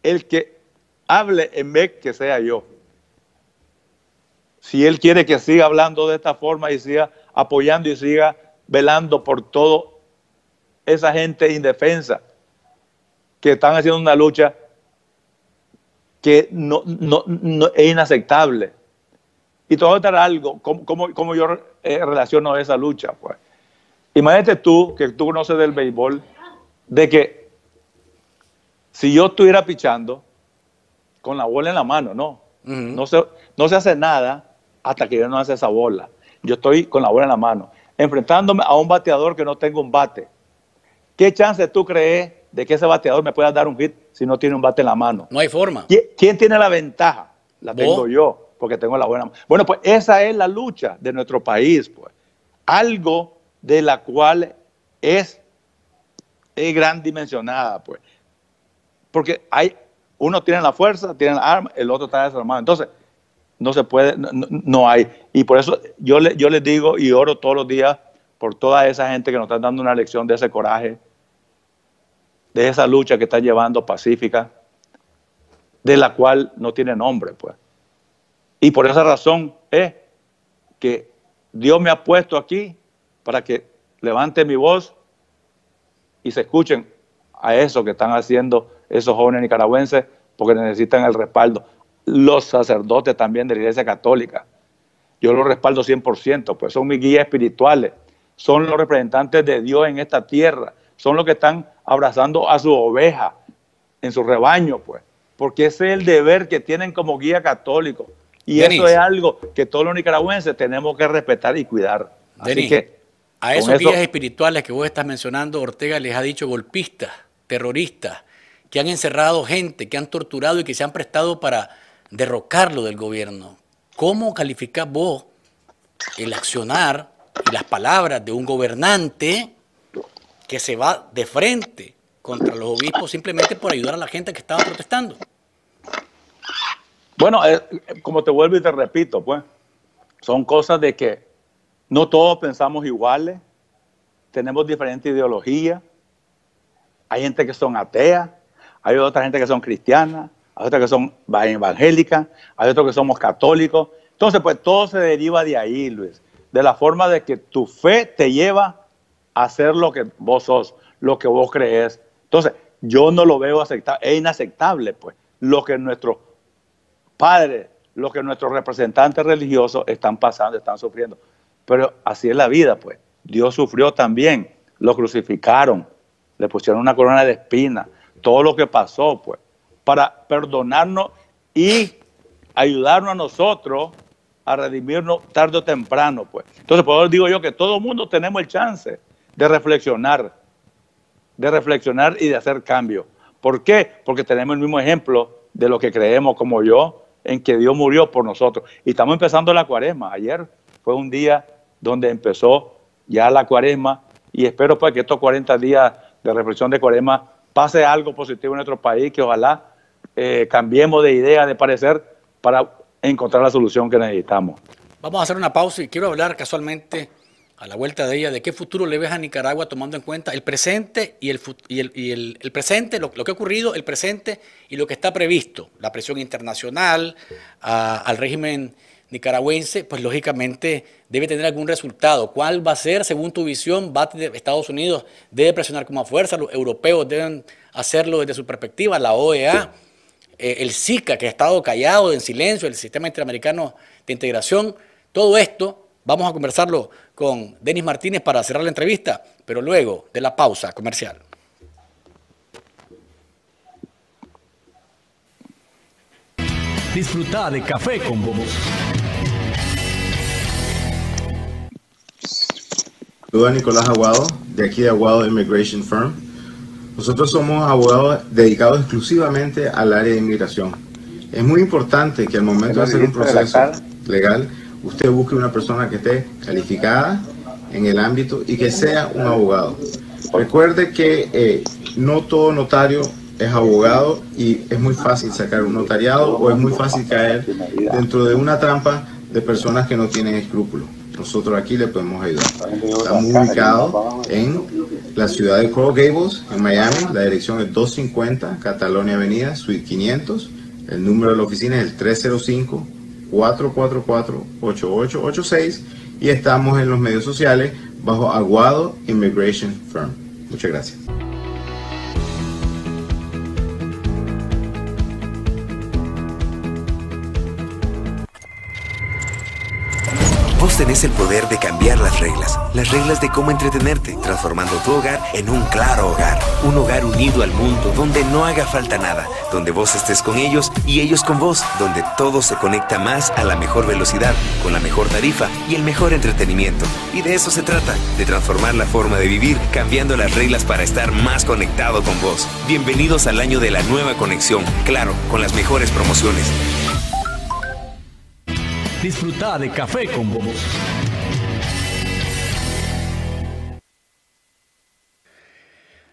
el que hable en vez que sea yo. Si Él quiere que siga hablando de esta forma y siga apoyando y siga velando por todo esa gente indefensa que están haciendo una lucha que no, es inaceptable. Y todo estar algo, ¿cómo, yo eh, relaciono esa lucha? Pues? Imagínate tú, que tú conoces del béisbol, de que si yo estuviera pichando con la bola en la mano, no, no, se, no se hace nada hasta que yo no hace esa bola. Yo estoy con la bola en la mano, enfrentándome a un bateador que no tengo un bate. ¿Qué chance tú crees de que ese bateador me pueda dar un hit si no tiene un bate en la mano? No hay forma. ¿Quién tiene la ventaja? La tengo yo, porque tengo la buena. Bueno, pues esa es la lucha de nuestro país, pues. Algo de la cual es, es gran dimensionada, pues. Porque hay, uno tiene la fuerza, tiene la arma, el otro está desarmado. Entonces, no se puede, no, hay. Y por eso yo, le, yo les digo y oro todos los días por toda esa gente que nos está dando una lección de ese coraje, de esa lucha que está llevando pacífica, de la cual no tiene nombre, pues. Y por esa razón es que Dios me ha puesto aquí para que levante mi voz y se escuchen a eso que están haciendo esos jóvenes nicaragüenses porque necesitan el respaldo. Los sacerdotes también de la Iglesia Católica. Yo los respaldo 100%, pues son mis guías espirituales son los representantes de Dios en esta tierra, son los que están abrazando a su oveja en su rebaño, pues. porque ese es el deber que tienen como guía católico. Y eso es algo que todos los nicaragüenses tenemos que respetar y cuidar. Así que, a esos guías espirituales que vos estás mencionando, Ortega les ha dicho golpistas, terroristas, que han encerrado gente, que han torturado y que se han prestado para derrocarlo del gobierno. ¿Cómo calificás vos el accionar y las palabras de un gobernante que se va de frente contra los obispos simplemente por ayudar a la gente que estaba protestando? Bueno, eh, como te vuelvo y te repito, pues, son cosas de que no todos pensamos iguales, tenemos diferentes ideologías, hay gente que son ateas, hay otra gente que son cristianas, hay otras que son evangélicas, hay otros que somos católicos. Entonces, pues todo se deriva de ahí, Luis, de la forma de que tu fe te lleva a hacer lo que vos sos, lo que vos crees. Entonces, yo no lo veo aceptable, es inaceptable, pues, lo que nuestros padres, lo que nuestros representantes religiosos están pasando, están sufriendo. Pero así es la vida, pues. Dios sufrió también, lo crucificaron, le pusieron una corona de espinas, todo lo que pasó, pues, para perdonarnos y ayudarnos a nosotros a redimirnos tarde o temprano, pues. Entonces, por eso digo yo que todo el mundo tenemos el chance de reflexionar, de reflexionar y de hacer cambio. ¿Por qué? Porque tenemos el mismo ejemplo de lo que creemos como yo, en que Dios murió por nosotros. Y estamos empezando la cuaresma. Ayer fue un día donde empezó ya la cuaresma y espero pues que estos 40 días de reflexión de cuaresma pase algo positivo en nuestro país, que ojalá eh, cambiemos de idea, de parecer, para encontrar la solución que necesitamos. Vamos a hacer una pausa y quiero hablar casualmente a la vuelta de ella de qué futuro le ves a Nicaragua tomando en cuenta el presente y el, y el, presente, lo, que ha ocurrido, el presente y lo que está previsto, la presión internacional al régimen nicaragüense, pues lógicamente debe tener algún resultado. ¿Cuál va a ser, según tu visión? ¿Va Estados Unidos debe presionar como fuerza? ¿Los europeos deben hacerlo desde su perspectiva? ¿La OEA? Eh, ¿El SICA, que ha estado callado, en silencio? ¿El Sistema Interamericano de Integración? Todo esto vamos a conversarlo con Denis Martínez para cerrar la entrevista, pero luego de la pausa comercial. Disfruta de café con Bobos. Saludos Nicolás Aguado, de aquí de Aguado Immigration Firm. Nosotros somos abogados dedicados exclusivamente al área de inmigración. Es muy importante que al momento de hacer un proceso legal, usted busque una persona que esté calificada en el ámbito y que sea un abogado. Recuerde que eh, no todo notario es abogado y es muy fácil sacar un notariado o es muy fácil caer dentro de una trampa de personas que no tienen escrúpulos nosotros aquí le podemos ayudar. Estamos ubicados en la ciudad de Coral Gables, en Miami. La dirección es 250 Catalonia Avenida, Suite 500. El número de la oficina es el 305-444-8886 y estamos en los medios sociales bajo Aguado Immigration Firm. Muchas gracias. Tenés el poder de cambiar las reglas. Las reglas de cómo entretenerte, transformando tu hogar en un claro hogar. Un hogar unido al mundo, donde no haga falta nada. Donde vos estés con ellos y ellos con vos. Donde todo se conecta más a la mejor velocidad, con la mejor tarifa y el mejor entretenimiento. Y de eso se trata, de transformar la forma de vivir, cambiando las reglas para estar más conectado con vos. Bienvenidos al año de la nueva conexión. Claro, con las mejores promociones. Disfruta de café con Bobos.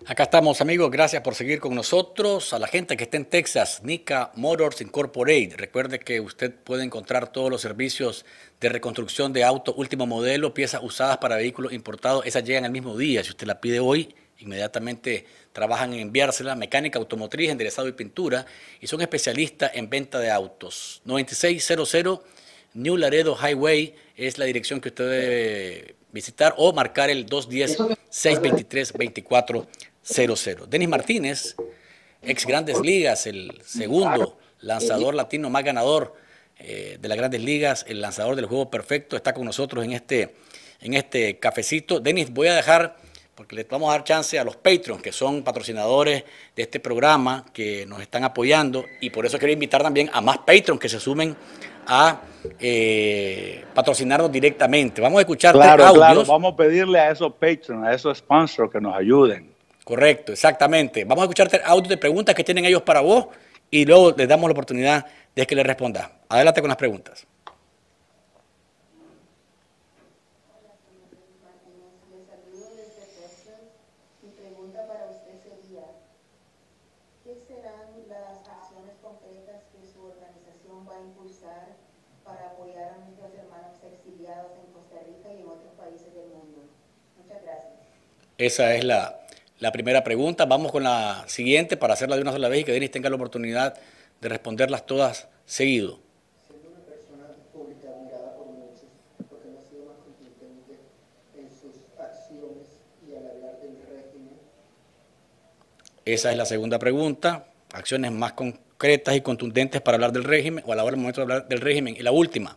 Acá estamos amigos, gracias por seguir con nosotros. A la gente que está en Texas, Nica Motors Incorporated. Recuerde que usted puede encontrar todos los servicios de reconstrucción de auto último modelo, piezas usadas para vehículos importados. Esas llegan el mismo día. Si usted la pide hoy, inmediatamente trabajan en enviársela. Mecánica automotriz, enderezado y pintura. Y son especialistas en venta de autos. 9600 New Laredo Highway es la dirección que usted debe visitar o marcar el 210-623-2400. Denis Martínez, ex Grandes Ligas, el segundo lanzador latino más ganador eh, de las Grandes Ligas, el lanzador del juego perfecto, está con nosotros en este, en este cafecito. Denis, voy a dejar porque le vamos a dar chance a los Patreons, que son patrocinadores de este programa, que nos están apoyando, y por eso quiero invitar también a más Patreons que se sumen a eh, patrocinarnos directamente. Vamos a escuchar claro, audios. Claro, vamos a pedirle a esos Patreons, a esos sponsors que nos ayuden. Correcto, exactamente. Vamos a escucharte audios de preguntas que tienen ellos para vos y luego les damos la oportunidad de que les respondas. Adelante con las preguntas. Esa es la, primera pregunta. Vamos con la siguiente para hacerla de una sola vez y que Denis tenga la oportunidad de responderlas todas seguido. Esa es la segunda pregunta. Acciones más concretas y contundentes para hablar del régimen o a la hora del momento de hablar del régimen. Y la última.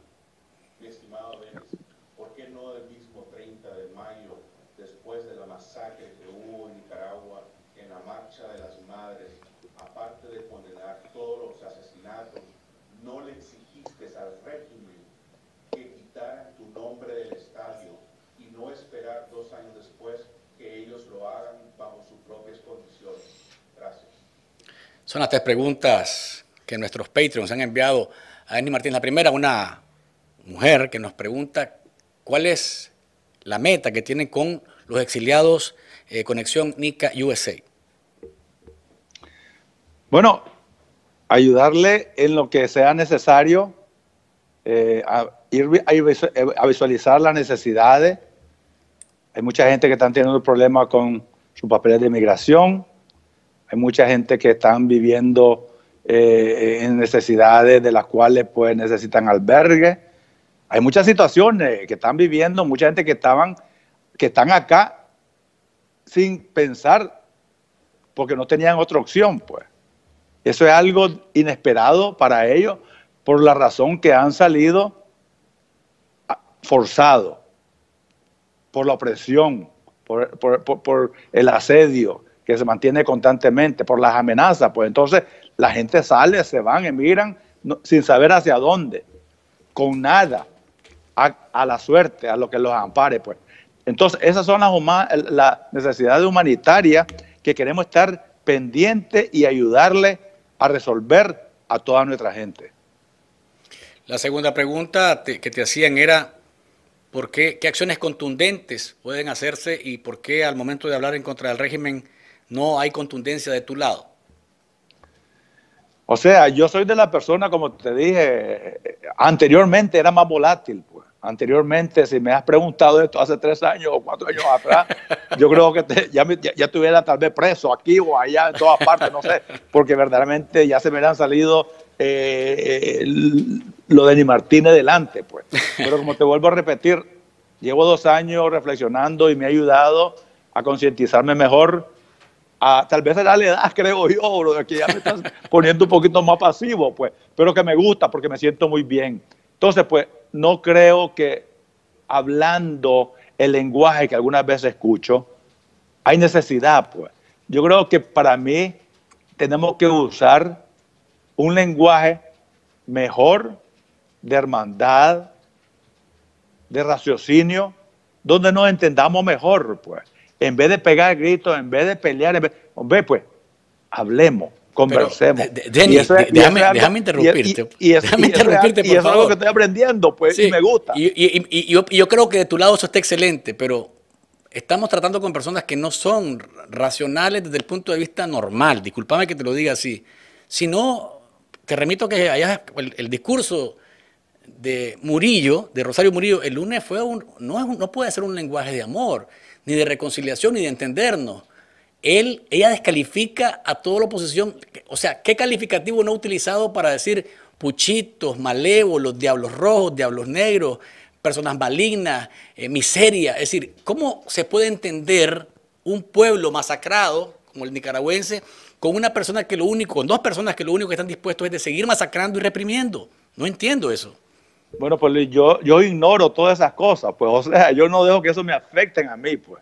Son las tres preguntas que nuestros Patreons han enviado a Andy Martínez. La primera, una mujer que nos pregunta cuál es la meta que tiene con los exiliados eh, Conexión Nica USA. Bueno, ayudarle en lo que sea necesario, eh, a ir a visualizar las necesidades. Hay mucha gente que está teniendo problemas con sus papeles de inmigración, hay mucha gente que están viviendo eh, en necesidades de las cuales pues necesitan albergue. Hay muchas situaciones que están viviendo, mucha gente que estaban, que están acá sin pensar porque no tenían otra opción, pues. Eso es algo inesperado para ellos por la razón que han salido forzados por la opresión, por el asedio, que se mantiene constantemente por las amenazas, pues entonces la gente sale, se van, emigran sin saber hacia dónde, con nada, a, la suerte, a lo que los ampare, pues. Entonces, esas son las, las necesidades humanitarias que queremos estar pendientes y ayudarle a resolver a toda nuestra gente. La segunda pregunta que te hacían era, ¿por qué, qué acciones contundentes pueden hacerse y por qué al momento de hablar en contra del régimen no hay contundencia de tu lado. O sea, yo soy de la persona, como te dije, anteriormente era más volátil. Pues. Anteriormente, si me has preguntado esto hace tres años o cuatro años atrás, yo creo que ya, ya, estuviera tal vez preso aquí o allá, en todas partes, no sé, porque verdaderamente ya se me han salido eh, lo de Ni Martínez delante. Pues. Pero como te vuelvo a repetir, llevo dos años reflexionando y me ha ayudado a concientizarme mejor tal vez era la edad, creo yo, bro, que ya me estás poniendo un poquito más pasivo, pues, pero que me gusta porque me siento muy bien. Entonces, pues, no creo que hablando el lenguaje que algunas veces escucho, hay necesidad, pues. Yo creo que para mí tenemos que usar un lenguaje mejor de hermandad, de raciocinio, donde nos entendamos mejor, pues en vez de pegar gritos, en vez de pelear, hombre, pues, hablemos, conversemos. déjame, interrumpirte. Y, déjame interrumpirte, por y eso es algo que estoy aprendiendo, pues, y me gusta. Y, yo, yo creo que de tu lado eso está excelente, pero estamos tratando con personas que no son racionales desde el punto de vista normal. Disculpame que te lo diga así. Si no, te remito que hayas el, el discurso de Murillo, de Rosario Murillo, el lunes fue un, no, no puede ser un lenguaje de amor ni de reconciliación, ni de entendernos. Él, ella descalifica a toda la oposición. O sea, ¿qué calificativo no ha utilizado para decir puchitos, malévolos, diablos rojos, diablos negros, personas malignas, eh, miseria? Es decir, ¿cómo se puede entender un pueblo masacrado como el nicaragüense con una persona que lo único, con dos personas que lo único que están dispuestos es de seguir masacrando y reprimiendo? No entiendo eso. Bueno, pues yo, yo ignoro todas esas cosas, pues, o sea, yo no dejo que eso me afecten a mí, pues.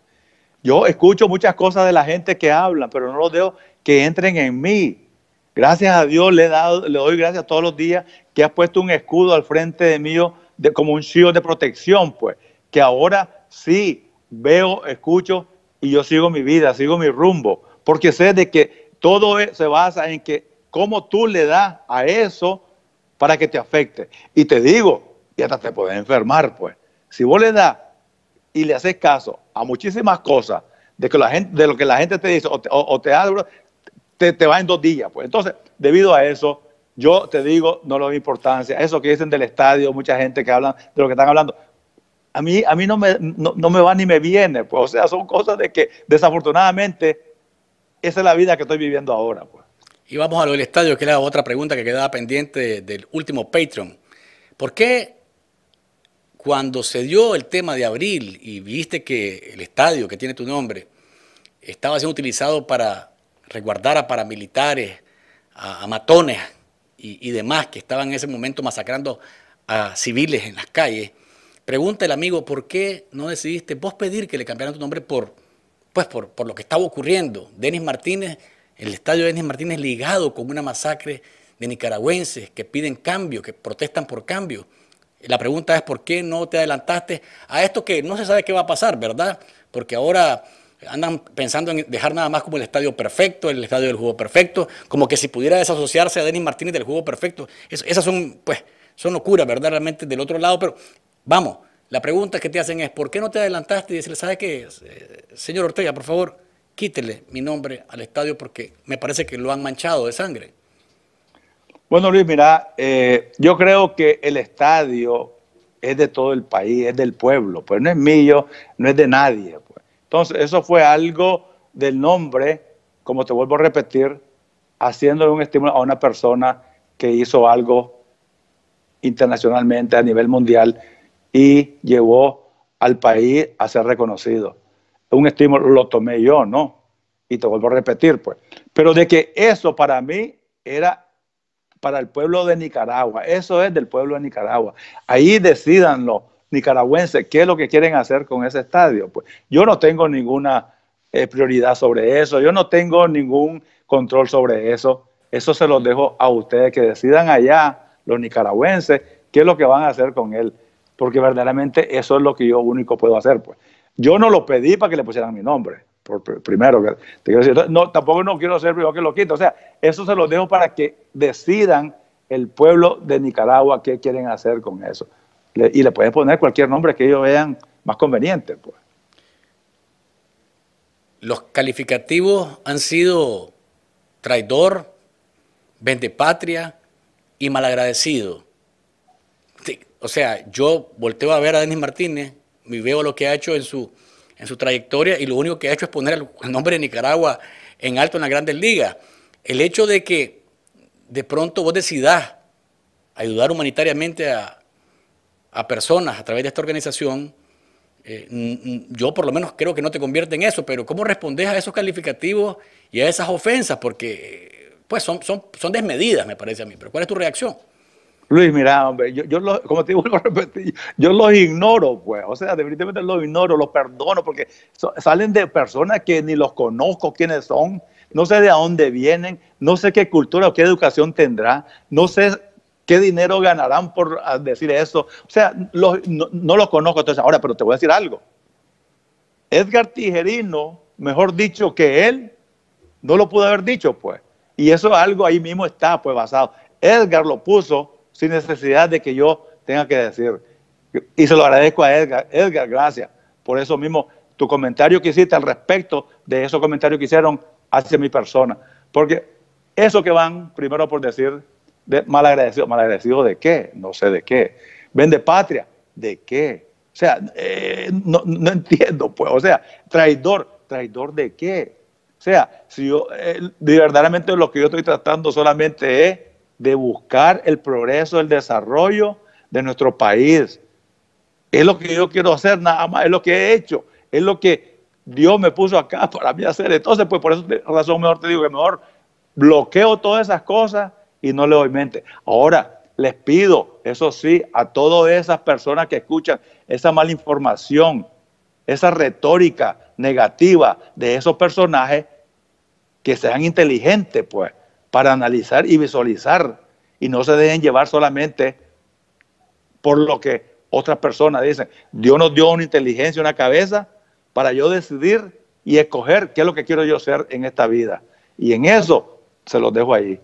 Yo escucho muchas cosas de la gente que hablan, pero no los dejo que entren en mí. Gracias a Dios le, he dado, le doy gracias todos los días que has puesto un escudo al frente de mí de, como un shield de protección, pues, que ahora sí veo, escucho y yo sigo mi vida, sigo mi rumbo, porque sé de que todo e, se basa en que cómo tú le das a eso para que te afecte. Y te digo, y hasta te puedes enfermar, pues. Si vos le das y le haces caso a muchísimas cosas de, que la gente, de lo que la gente te dice o te, o, te te, te va en dos días, pues. Entonces, debido a eso, yo te digo, no le doy importancia. Eso que dicen del estadio, mucha gente que habla de lo que están hablando, a mí, a mí no, me, no, me va ni me viene. Pues, o sea, son cosas de que desafortunadamente esa es la vida que estoy viviendo ahora. Pues. Y vamos a lo del estadio, que era otra pregunta que quedaba pendiente del último Patreon. ¿Por qué cuando se dio el tema de abril y viste que el estadio que tiene tu nombre estaba siendo utilizado para resguardar a paramilitares, a, matones y, demás que estaban en ese momento masacrando a civiles en las calles, pregunta el amigo, ¿por qué no decidiste vos pedir que le cambiaran tu nombre por, pues por, por lo que estaba ocurriendo? Denis Martínez, el estadio de Denis Martínez ligado con una masacre de nicaragüenses que piden cambio, que protestan por cambio. La pregunta es, ¿por qué no te adelantaste a esto que no se sabe qué va a pasar, verdad? Porque ahora andan pensando en dejar nada más como el estadio perfecto, el estadio del juego perfecto, como que si pudiera desasociarse a Denis Martínez del juego perfecto. esas son, pues, son locuras, ¿verdad? Realmente del otro lado, pero vamos, la pregunta que te hacen es, ¿por qué no te adelantaste y decirle, ¿sabe qué? Eh, señor Ortega, por favor, quítele mi nombre al estadio porque me parece que lo han manchado de sangre. Bueno, Luis, mira, eh, yo creo que el estadio es de todo el país, es del pueblo, pues no es mío, no es de nadie. Entonces, eso fue algo del nombre, como te vuelvo a repetir, haciéndole un estímulo a una persona que hizo algo internacionalmente a nivel mundial y llevó al país a ser reconocido. Un estímulo lo tomé yo, ¿no? Y te vuelvo a repetir, pues. Pero de que eso para mí era para el pueblo de Nicaragua, eso es del pueblo de Nicaragua. Ahí decidanlo nicaragüenses qué es lo que quieren hacer con ese estadio. Pues yo no tengo ninguna eh, prioridad sobre eso, yo no tengo ningún control sobre eso. Eso se los dejo a ustedes que decidan allá, los nicaragüenses, qué es lo que van a hacer con él. Porque verdaderamente eso es lo que yo único puedo hacer. Pues yo no lo pedí para que le pusieran mi nombre. Por, primero, te quiero decir, no, tampoco no quiero ser primero que lo quito. O sea, eso se los dejo para que decidan el pueblo de Nicaragua qué quieren hacer con eso y le pueden poner cualquier nombre que ellos vean más conveniente. Pues. Los calificativos han sido traidor, vendepatria y malagradecido. O sea, yo volteo a ver a Denis Martínez y veo lo que ha hecho en su, en su trayectoria y lo único que ha hecho es poner el nombre de Nicaragua en alto en la grandes ligas. El hecho de que de pronto vos decidas ayudar humanitariamente a, a personas a través de esta organización, eh, yo por lo menos creo que no te convierte en eso, pero ¿cómo respondes a esos calificativos y a esas ofensas? Porque pues son, son, son desmedidas, me parece a mí. Pero ¿cuál es tu reacción? Luis, mira, hombre, yo, yo como te digo, repetir, yo los ignoro, pues, o sea, definitivamente los ignoro, los perdono, porque salen de personas que ni los conozco quiénes son, no sé de dónde vienen, no sé qué cultura o qué educación tendrá, no sé ¿Qué dinero ganarán por decir eso? O sea, no, lo conozco entonces ahora, pero te voy a decir algo. Edgar Tijerino, mejor dicho que él, no lo pudo haber dicho, pues. Y eso algo ahí mismo está, pues, basado. Edgar lo puso sin necesidad de que yo tenga que decir. Y se lo agradezco a Edgar. Edgar, gracias. Por eso mismo, tu comentario que hiciste al respecto de esos comentarios que hicieron hacia mi persona. Porque eso que van, primero por decir, de malagradecido. ¿Malagradecido de qué? No sé de qué. ¿Vende patria? ¿De qué? O sea, eh, no, entiendo, pues. O sea, traidor. ¿Traidor de qué? O sea, si yo, eh, verdaderamente lo que yo estoy tratando solamente es de buscar el progreso, el desarrollo de nuestro país. Es lo que yo quiero hacer nada más, es lo que he hecho, es lo que Dios me puso acá para mí hacer. Entonces, pues por esa razón mejor te digo que mejor bloqueo todas esas cosas y no le doy mente. Ahora, les pido, eso sí, a todas esas personas que escuchan esa mala información esa retórica negativa de esos personajes que sean inteligentes, pues, para analizar y visualizar y no se dejen llevar solamente por lo que otras personas dicen. Dios nos dio una inteligencia, una cabeza para yo decidir y escoger qué es lo que quiero yo ser en esta vida. Y en eso se los dejo ahí.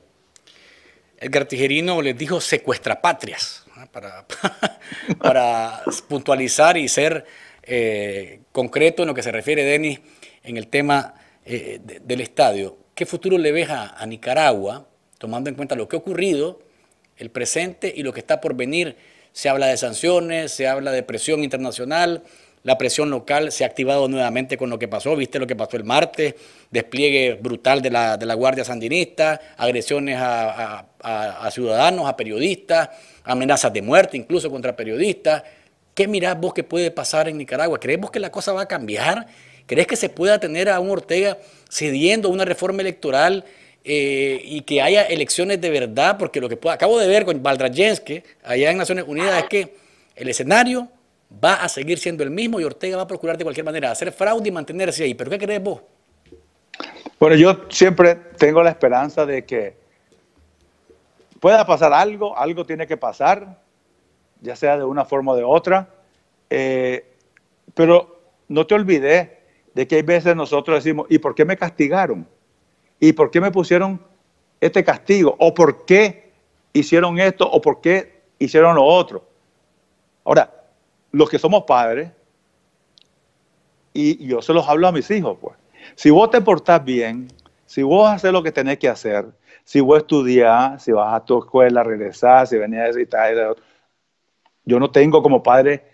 El Tijerino les dijo secuestrapatrias, para, para puntualizar y ser eh, concreto en lo que se refiere, Denis, en el tema eh, del estadio. ¿Qué futuro le ves a, Nicaragua, tomando en cuenta lo que ha ocurrido, el presente y lo que está por venir? Se habla de sanciones, se habla de presión internacional, la presión local se ha activado nuevamente con lo que pasó, viste lo que pasó el martes, despliegue brutal de la, de la Guardia Sandinista, agresiones a, a, ciudadanos, a periodistas, amenazas de muerte incluso contra periodistas. ¿Qué mirás vos que puede pasar en Nicaragua? ¿Crees que la cosa va a cambiar? ¿Crees que se pueda tener a un Ortega cediendo una reforma electoral eh, y que haya elecciones de verdad? Porque lo que acabo de ver con Valdrajensky allá en Naciones Unidas es que el escenario va a seguir siendo el mismo y Ortega va a procurar de cualquier manera hacer fraude y mantenerse ahí. ¿Pero qué crees vos? Bueno, yo siempre tengo la esperanza de que pueda pasar algo, algo tiene que pasar, ya sea de una forma o de otra, eh, pero no te olvides de que hay veces nosotros decimos, ¿y por qué me castigaron? ¿Y por qué me pusieron este castigo? ¿O por qué hicieron esto? ¿O por qué hicieron lo otro? Ahora, los que somos padres, y yo se los hablo a mis hijos, pues, si vos te portás bien, si vos haces lo que tenés que hacer, si vos estudiás, si vas a tu escuela, regresás, si venís a visitar, yo no tengo como padre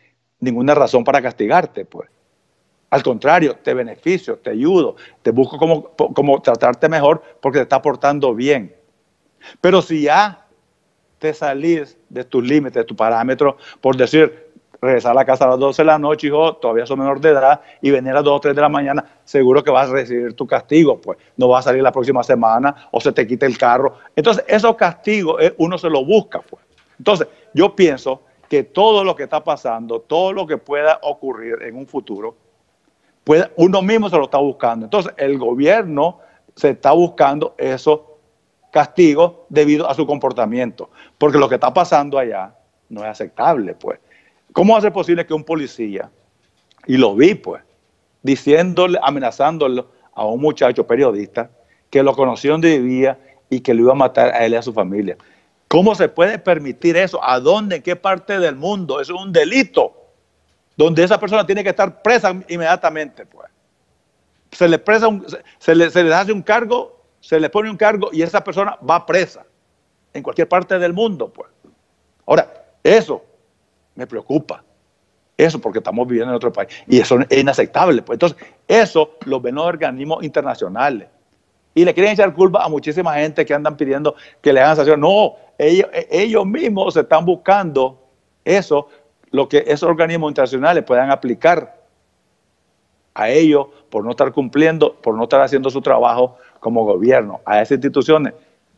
ninguna razón para castigarte, pues. Al contrario, te beneficio, te ayudo, te busco como, tratarte mejor porque te está portando bien. Pero si ya te salís de tus límites, de tu parámetro, por decir, regresar a la casa a las 12 de la noche, hijo, todavía son menor de edad, y venir a las 2 o 3 de la mañana, seguro que vas a recibir tu castigo, pues no vas a salir la próxima semana o se te quita el carro. Entonces, esos castigos eh, uno se los busca, pues. Entonces, yo pienso que todo lo que está pasando, todo lo que pueda ocurrir en un futuro, uno mismo se lo está buscando. Entonces, el gobierno se está buscando esos castigos debido a su comportamiento, porque lo que está pasando allá no es aceptable, pues. ¿Cómo hace posible que un policía, y lo vi, pues, diciéndole, amenazándole a un muchacho periodista que lo conoció donde vivía y que lo iba a matar a él y a su familia? ¿Cómo se puede permitir eso? ¿A dónde? ¿En qué parte del mundo? Eso es un delito donde esa persona tiene que estar presa inmediatamente, pues. Se le, presa se, le, se le hace un cargo, se le pone un cargo y esa persona va presa en cualquier parte del mundo, pues. Ahora, eso me preocupa. Eso porque estamos viviendo en otro país. Y eso es inaceptable. Pues. Entonces, eso lo ven los organismos internacionales. Y le quieren echar culpa a muchísima gente que andan pidiendo que le hagan sanción. No, ellos, ellos mismos se están buscando eso lo que esos organismos internacionales puedan aplicar a ellos por no estar cumpliendo, por no estar haciendo su trabajo como gobierno, a esas instituciones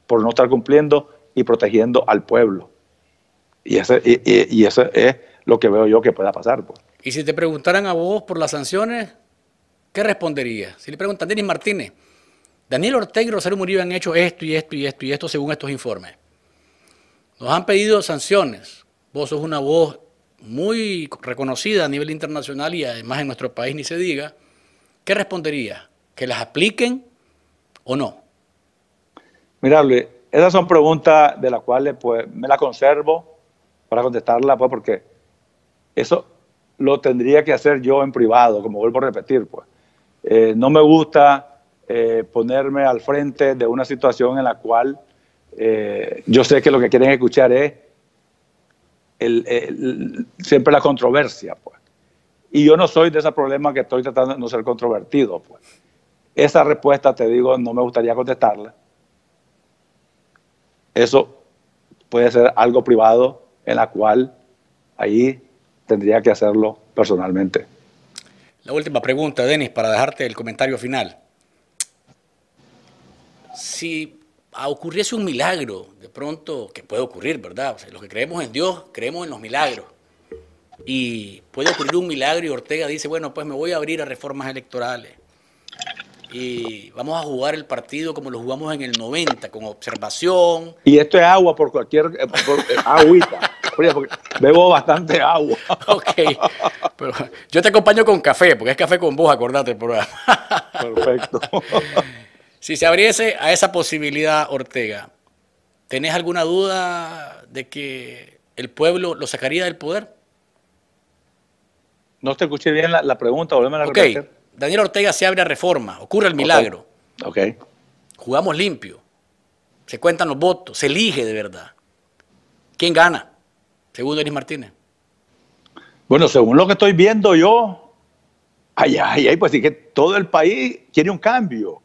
por no estar cumpliendo y protegiendo al pueblo. Y, ese, y, eso es lo que veo yo que pueda pasar. Pues. Y si te preguntaran a vos por las sanciones, ¿qué responderías? Si le preguntan a Denis Martínez, Daniel Ortega y Rosario Murillo han hecho esto y esto y esto y esto según estos informes. Nos han pedido sanciones. Vos sos una voz muy reconocida a nivel internacional y además en nuestro país ni se diga, ¿qué respondería? ¿Que las apliquen o no? Mira, esas son preguntas de las cuales pues, me la conservo para contestarla, pues, porque eso lo tendría que hacer yo en privado, como vuelvo a repetir. Pues. Eh, no me gusta eh, ponerme al frente de una situación en la cual eh, yo sé que lo que quieren escuchar es siempre la controversia, pues. Y yo no soy de ese problema que estoy tratando de no ser controvertido, pues. Esa respuesta, te digo, no me gustaría contestarla. Eso puede ser algo privado en la cual ahí tendría que hacerlo personalmente. La última pregunta, Denis, para dejarte el comentario final. Si ocurriese un milagro, de pronto, que puede ocurrir, ¿verdad? O sea, los que creemos en Dios, creemos en los milagros. y puede ocurrir un milagro y Ortega dice, bueno, pues me voy a abrir a reformas electorales y vamos a jugar el partido como lo jugamos en el 90, con observación. Y esto es agua por cualquier eh, por, eh, agüita, porque bebo bastante agua. Ok, pero yo te acompaño con café, porque es café con vos, acordate el programa. Perfecto. Si se abriese a esa posibilidad, Ortega, ¿tenés alguna duda de que el pueblo lo sacaría del poder? No te escuché bien la, pregunta, volveme a repetir. Daniel Ortega se abre a reforma, ocurre el milagro. Ok. Jugamos limpio, se cuentan los votos, se elige de verdad. ¿Quién gana? Según Denis Martínez. Bueno, según lo que estoy viendo yo, ay, ay, ay, pues sí que todo el país quiere un cambio.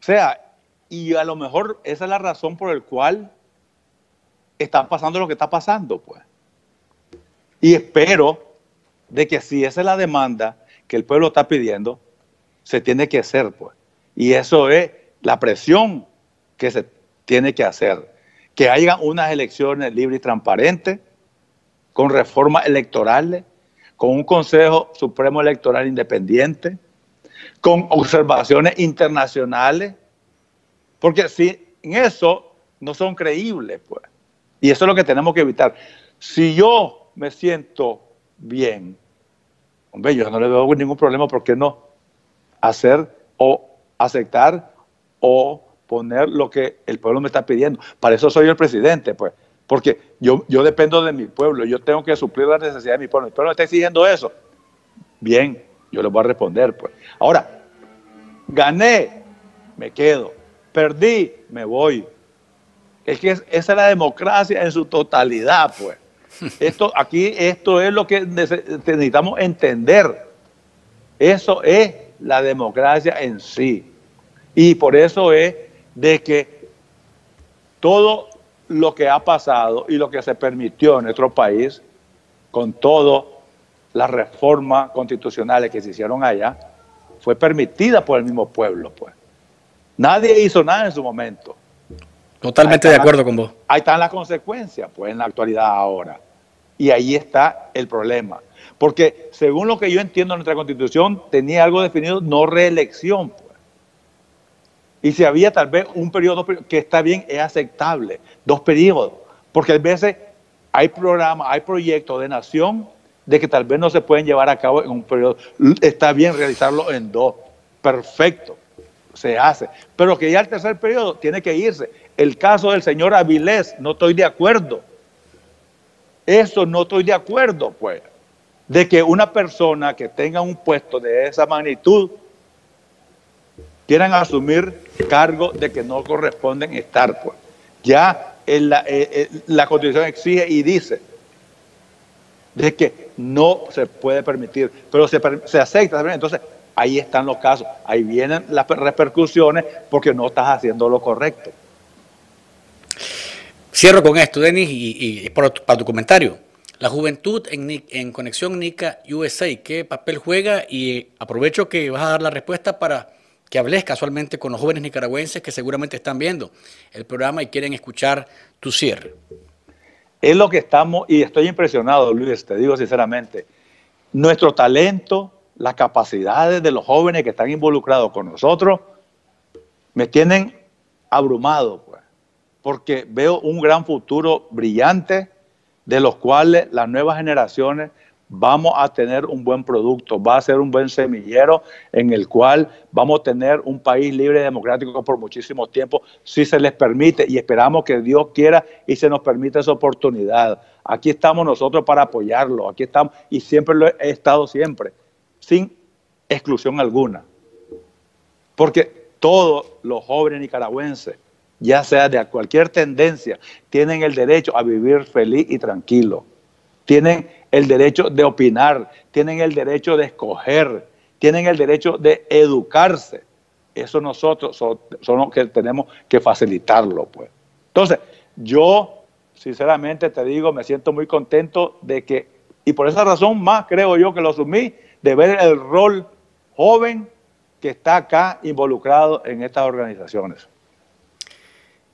O sea, y a lo mejor esa es la razón por la cual está pasando lo que está pasando, pues. Y espero de que si esa es la demanda, que el pueblo está pidiendo, se tiene que hacer, pues. Y eso es la presión que se tiene que hacer. Que haya unas elecciones libres y transparentes, con reformas electorales, con un Consejo Supremo Electoral independiente, con observaciones internacionales, porque si en eso no son creíbles, pues. Y eso es lo que tenemos que evitar. Si yo me siento bien Hombre, yo no le veo ningún problema, ¿por qué no? Hacer o aceptar o poner lo que el pueblo me está pidiendo. Para eso soy el presidente, pues. Porque yo, yo dependo de mi pueblo, yo tengo que suplir las necesidades de mi pueblo. Mi pueblo me está exigiendo eso. Bien, yo le voy a responder, pues. Ahora, gané, me quedo. Perdí, me voy. Es que esa es la democracia en su totalidad, pues. Esto, aquí esto es lo que necesitamos entender. Eso es la democracia en sí. Y por eso es de que todo lo que ha pasado y lo que se permitió en nuestro país, con todas las reformas constitucionales que se hicieron allá, fue permitida por el mismo pueblo. Pues. Nadie hizo nada en su momento. Totalmente de acuerdo con vos. Ahí están las consecuencias, pues, en la actualidad ahora. Y ahí está el problema. Porque según lo que yo entiendo, nuestra constitución tenía algo definido, no reelección. Pues. Y si había tal vez un periodo que está bien, es aceptable, dos periodos. Porque a veces hay programas, hay proyectos de nación de que tal vez no se pueden llevar a cabo en un periodo. Está bien realizarlo en dos. Perfecto, se hace. Pero que ya el tercer periodo tiene que irse. El caso del señor Avilés, no estoy de acuerdo. Eso no estoy de acuerdo, pues, de que una persona que tenga un puesto de esa magnitud quieran asumir cargos de que no corresponden estar, pues. Ya la, eh, eh, la Constitución exige y dice de que no se puede permitir, pero se, se acepta. Entonces, ahí están los casos, ahí vienen las repercusiones porque no estás haciendo lo correcto. Cierro con esto, Denis, y, para, tu, comentario. La juventud en, en Conexión NICA USA, ¿qué papel juega? Y aprovecho que vas a dar la respuesta para que hables casualmente con los jóvenes nicaragüenses que seguramente están viendo el programa y quieren escuchar tu cierre. Es lo que estamos, y estoy impresionado, Luis, te digo sinceramente, nuestro talento, las capacidades de los jóvenes que están involucrados con nosotros, me tienen abrumado porque veo un gran futuro brillante de los cuales las nuevas generaciones vamos a tener un buen producto, va a ser un buen semillero en el cual vamos a tener un país libre y democrático por muchísimo tiempo, si se les permite, y esperamos que Dios quiera y se nos permita esa oportunidad. Aquí estamos nosotros para apoyarlo, aquí estamos, y siempre lo he estado siempre, sin exclusión alguna. Porque todos los jóvenes nicaragüenses ya sea de cualquier tendencia, tienen el derecho a vivir feliz y tranquilo. Tienen el derecho de opinar, tienen el derecho de escoger, tienen el derecho de educarse. Eso nosotros son, los que tenemos que facilitarlo, pues. Entonces, yo, sinceramente te digo, me siento muy contento de que, y por esa razón más creo yo que lo asumí, de ver el rol joven que está acá involucrado en estas organizaciones.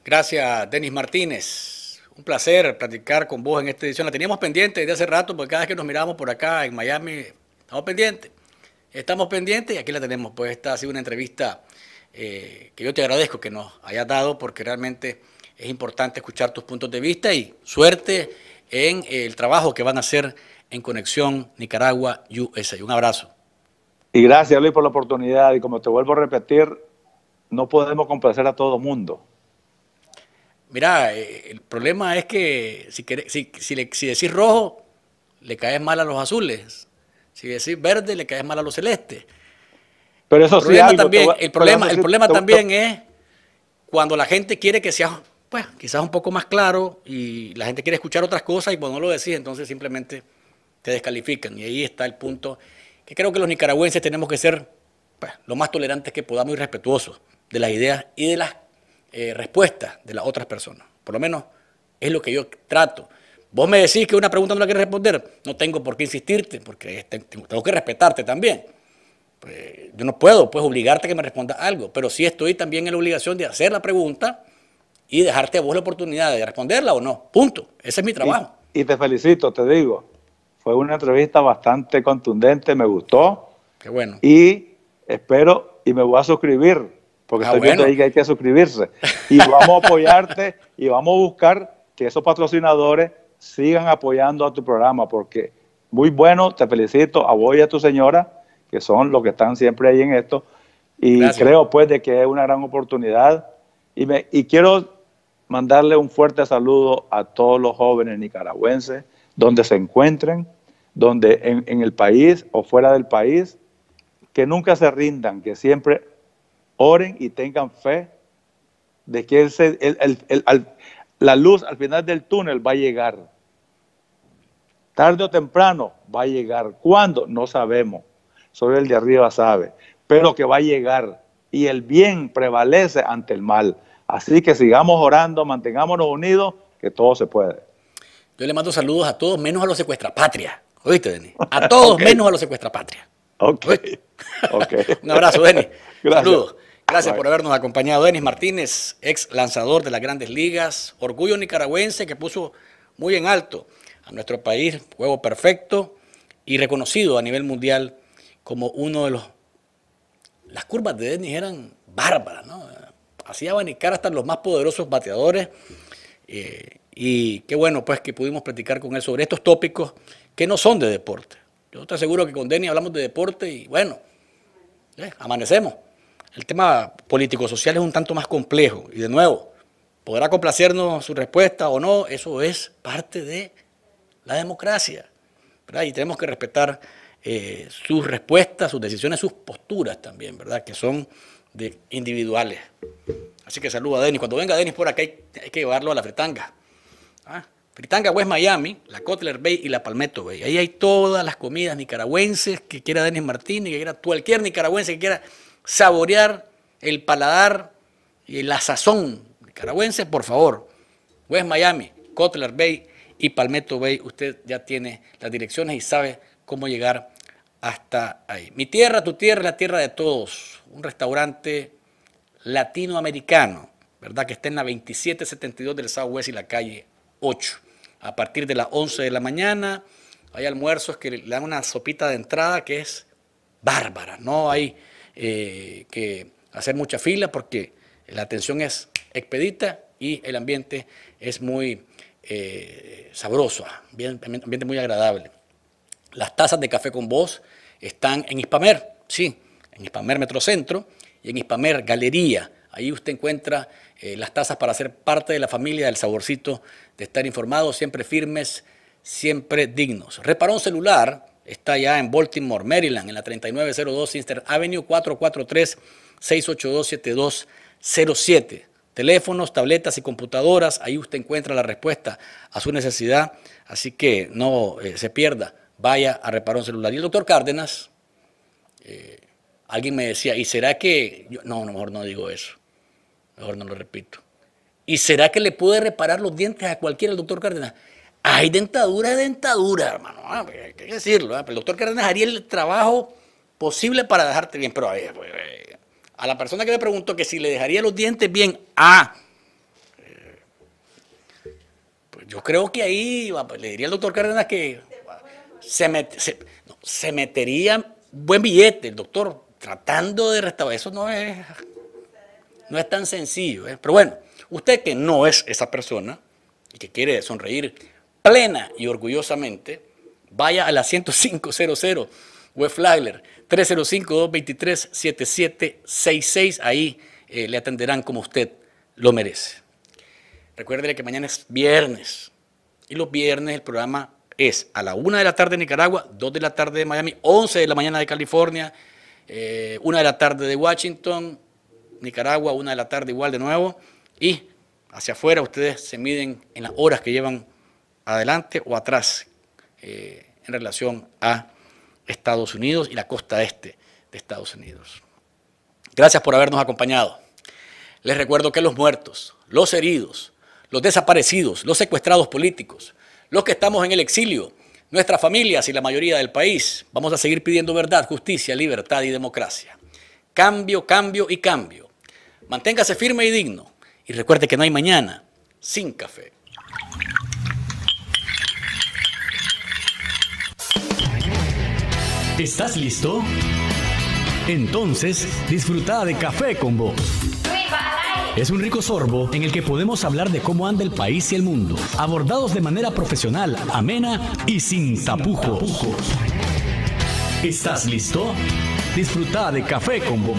Gracias, Denis Martínez, un placer platicar con vos en esta edición. La teníamos pendiente desde hace rato, porque cada vez que nos miramos por acá en Miami, estamos pendientes. Estamos pendientes y aquí la tenemos. Pues esta ha sido una entrevista eh, que yo te agradezco que nos hayas dado, porque realmente es importante escuchar tus puntos de vista y suerte en el trabajo que van a hacer en Conexión Nicaragua USA. Un abrazo. Y gracias, Luis, por la oportunidad. Y como te vuelvo a repetir, no podemos complacer a todo mundo. Mira, eh, el problema es que si, si, si, decís rojo, le caes mal a los azules. Si decís verde, le caes mal a los celestes. Pero eso el problema también, el problema, el problema también es cuando la gente quiere que sea, pues, quizás un poco más claro y la gente quiere escuchar otras cosas y cuando no lo decís, entonces simplemente te descalifican. Y ahí está el punto que creo que los nicaragüenses tenemos que ser pues, lo más tolerantes que podamos y respetuosos de las ideas y de las eh, respuestas de las otras personas. Por lo menos es lo que yo trato. Vos me decís que una pregunta no la quieres responder, no tengo por qué insistirte, porque tengo que respetarte también. Pues, yo no puedo pues obligarte a que me respondas algo, pero sí estoy también en la obligación de hacer la pregunta y dejarte a vos la oportunidad de responderla o no. Punto. Ese es mi trabajo. Y, te felicito, te digo. Fue una entrevista bastante contundente, me gustó. Qué bueno. Y espero y me voy a suscribir porque ah, estoy viendo ahí que hay que suscribirse. Y vamos a apoyarte y vamos a buscar que esos patrocinadores sigan apoyando a tu programa, porque muy bueno, te felicito a vos y a tu señora, que son los que están siempre ahí en esto, y creo pues de que es una gran oportunidad. Y, me, y quiero mandarle un fuerte saludo a todos los jóvenes nicaragüenses, donde se encuentren, donde en, en el país o fuera del país, que nunca se rindan, que siempre oren y tengan fe de que la luz al final del túnel va a llegar. Tarde o temprano va a llegar. ¿Cuándo? No sabemos. Solo el de arriba sabe. Pero que va a llegar. Y el bien prevalece ante el mal. Así que sigamos orando, mantengámonos unidos, que todo se puede. Yo le mando saludos a todos, menos a los secuestrapatria. ¿Oíste, Denis? A todos, menos a los secuestrapatria. Ok. okay. Un abrazo, Denis. Saludos. Gracias por habernos acompañado. Denis Martínez, ex lanzador de las grandes ligas, orgullo nicaragüense que puso muy en alto a nuestro país, juego perfecto y reconocido a nivel mundial como uno de los... Las curvas de Denis eran bárbaras, ¿no? Hacía abanicar hasta los más poderosos bateadores. Eh, y qué bueno pues que pudimos platicar con él sobre estos tópicos que no son de deporte. Yo te aseguro que con Denis hablamos de deporte y bueno, eh, amanecemos. El tema político-social es un tanto más complejo y de nuevo, podrá complacernos su respuesta o no, eso es parte de la democracia. ¿verdad? Y tenemos que respetar eh, sus respuestas, sus decisiones, sus posturas también, ¿verdad? Que son individuales. Así que saludo a Denis. Cuando venga Denis por acá hay, que llevarlo a la Fritanga. ¿Ah? Fritanga West Miami, la Cutler Bay y la Palmetto Bay. Ahí hay todas las comidas nicaragüenses que quiera Denis Martínez, que quiera cualquier nicaragüense que quiera saborear el paladar y la sazón nicaragüense, por favor, West Miami, Cutler Bay y Palmetto Bay, usted ya tiene las direcciones y sabe cómo llegar hasta ahí. Mi tierra, tu tierra, la tierra de todos. Un restaurante latinoamericano, ¿verdad? Que está en la 2772 del Southwest y la calle 8. A partir de las 11 de la mañana hay almuerzos que le dan una sopita de entrada que es bárbara. No hay eh, que hacer mucha fila porque la atención es expedita y el ambiente es muy eh, sabroso, bien, ambiente muy agradable. Las tazas de café con voz están en Hispamer, sí, en Hispamer Metrocentro y en Hispamer Galería. Ahí usted encuentra eh, las tazas para ser parte de la familia del saborcito de estar informado, siempre firmes, siempre dignos. Reparó un celular, está ya en Baltimore, Maryland, en la 3902 Eastern Avenue, 443-682-7207. Teléfonos, tabletas y computadoras, ahí usted encuentra la respuesta a su necesidad, así que no eh, se pierda, vaya a reparar un celular. Y el doctor Cárdenas, eh, alguien me decía, ¿y será que.? Yo, no, mejor no digo eso, mejor no lo repito. ¿Y será que le puede reparar los dientes a cualquiera el doctor Cárdenas? Hay dentadura de dentadura, hermano. Ah, pues, hay que decirlo. ¿eh? el doctor Cárdenas haría el trabajo posible para dejarte bien. Pero pues, a la persona que le preguntó que si le dejaría los dientes bien, ah, yo creo que ahí le diría al doctor Cárdenas que se, metería buen billete el doctor tratando de restaurar. Eso no es, no es tan sencillo. ¿eh? Pero bueno, usted que no es esa persona y que quiere sonreír plena y orgullosamente, vaya a la 10500 Web Flagler 305-223-7766. Ahí eh, le atenderán como usted lo merece. Recuerde que mañana es viernes. Y los viernes el programa es a la 1 de la tarde de Nicaragua, 2 de la tarde de Miami, 11 de la mañana de California, eh, 1 de la tarde de Washington, Nicaragua, 1 de la tarde igual de nuevo. Y hacia afuera ustedes se miden en las horas que llevan adelante o atrás eh, en relación a Estados Unidos y la costa este de Estados Unidos. Gracias por habernos acompañado. Les recuerdo que los muertos, los heridos, los desaparecidos, los secuestrados políticos, los que estamos en el exilio, nuestras familias y la mayoría del país, vamos a seguir pidiendo verdad, justicia, libertad y democracia. Cambio, cambio y cambio. Manténgase firme y digno. Y recuerde que no hay mañana sin café. ¿Estás listo? Entonces, disfruta de café con vos. Es un rico sorbo en el que podemos hablar de cómo anda el país y el mundo, abordados de manera profesional, amena y sin tapujos. ¿Estás listo? Disfruta de café con vos.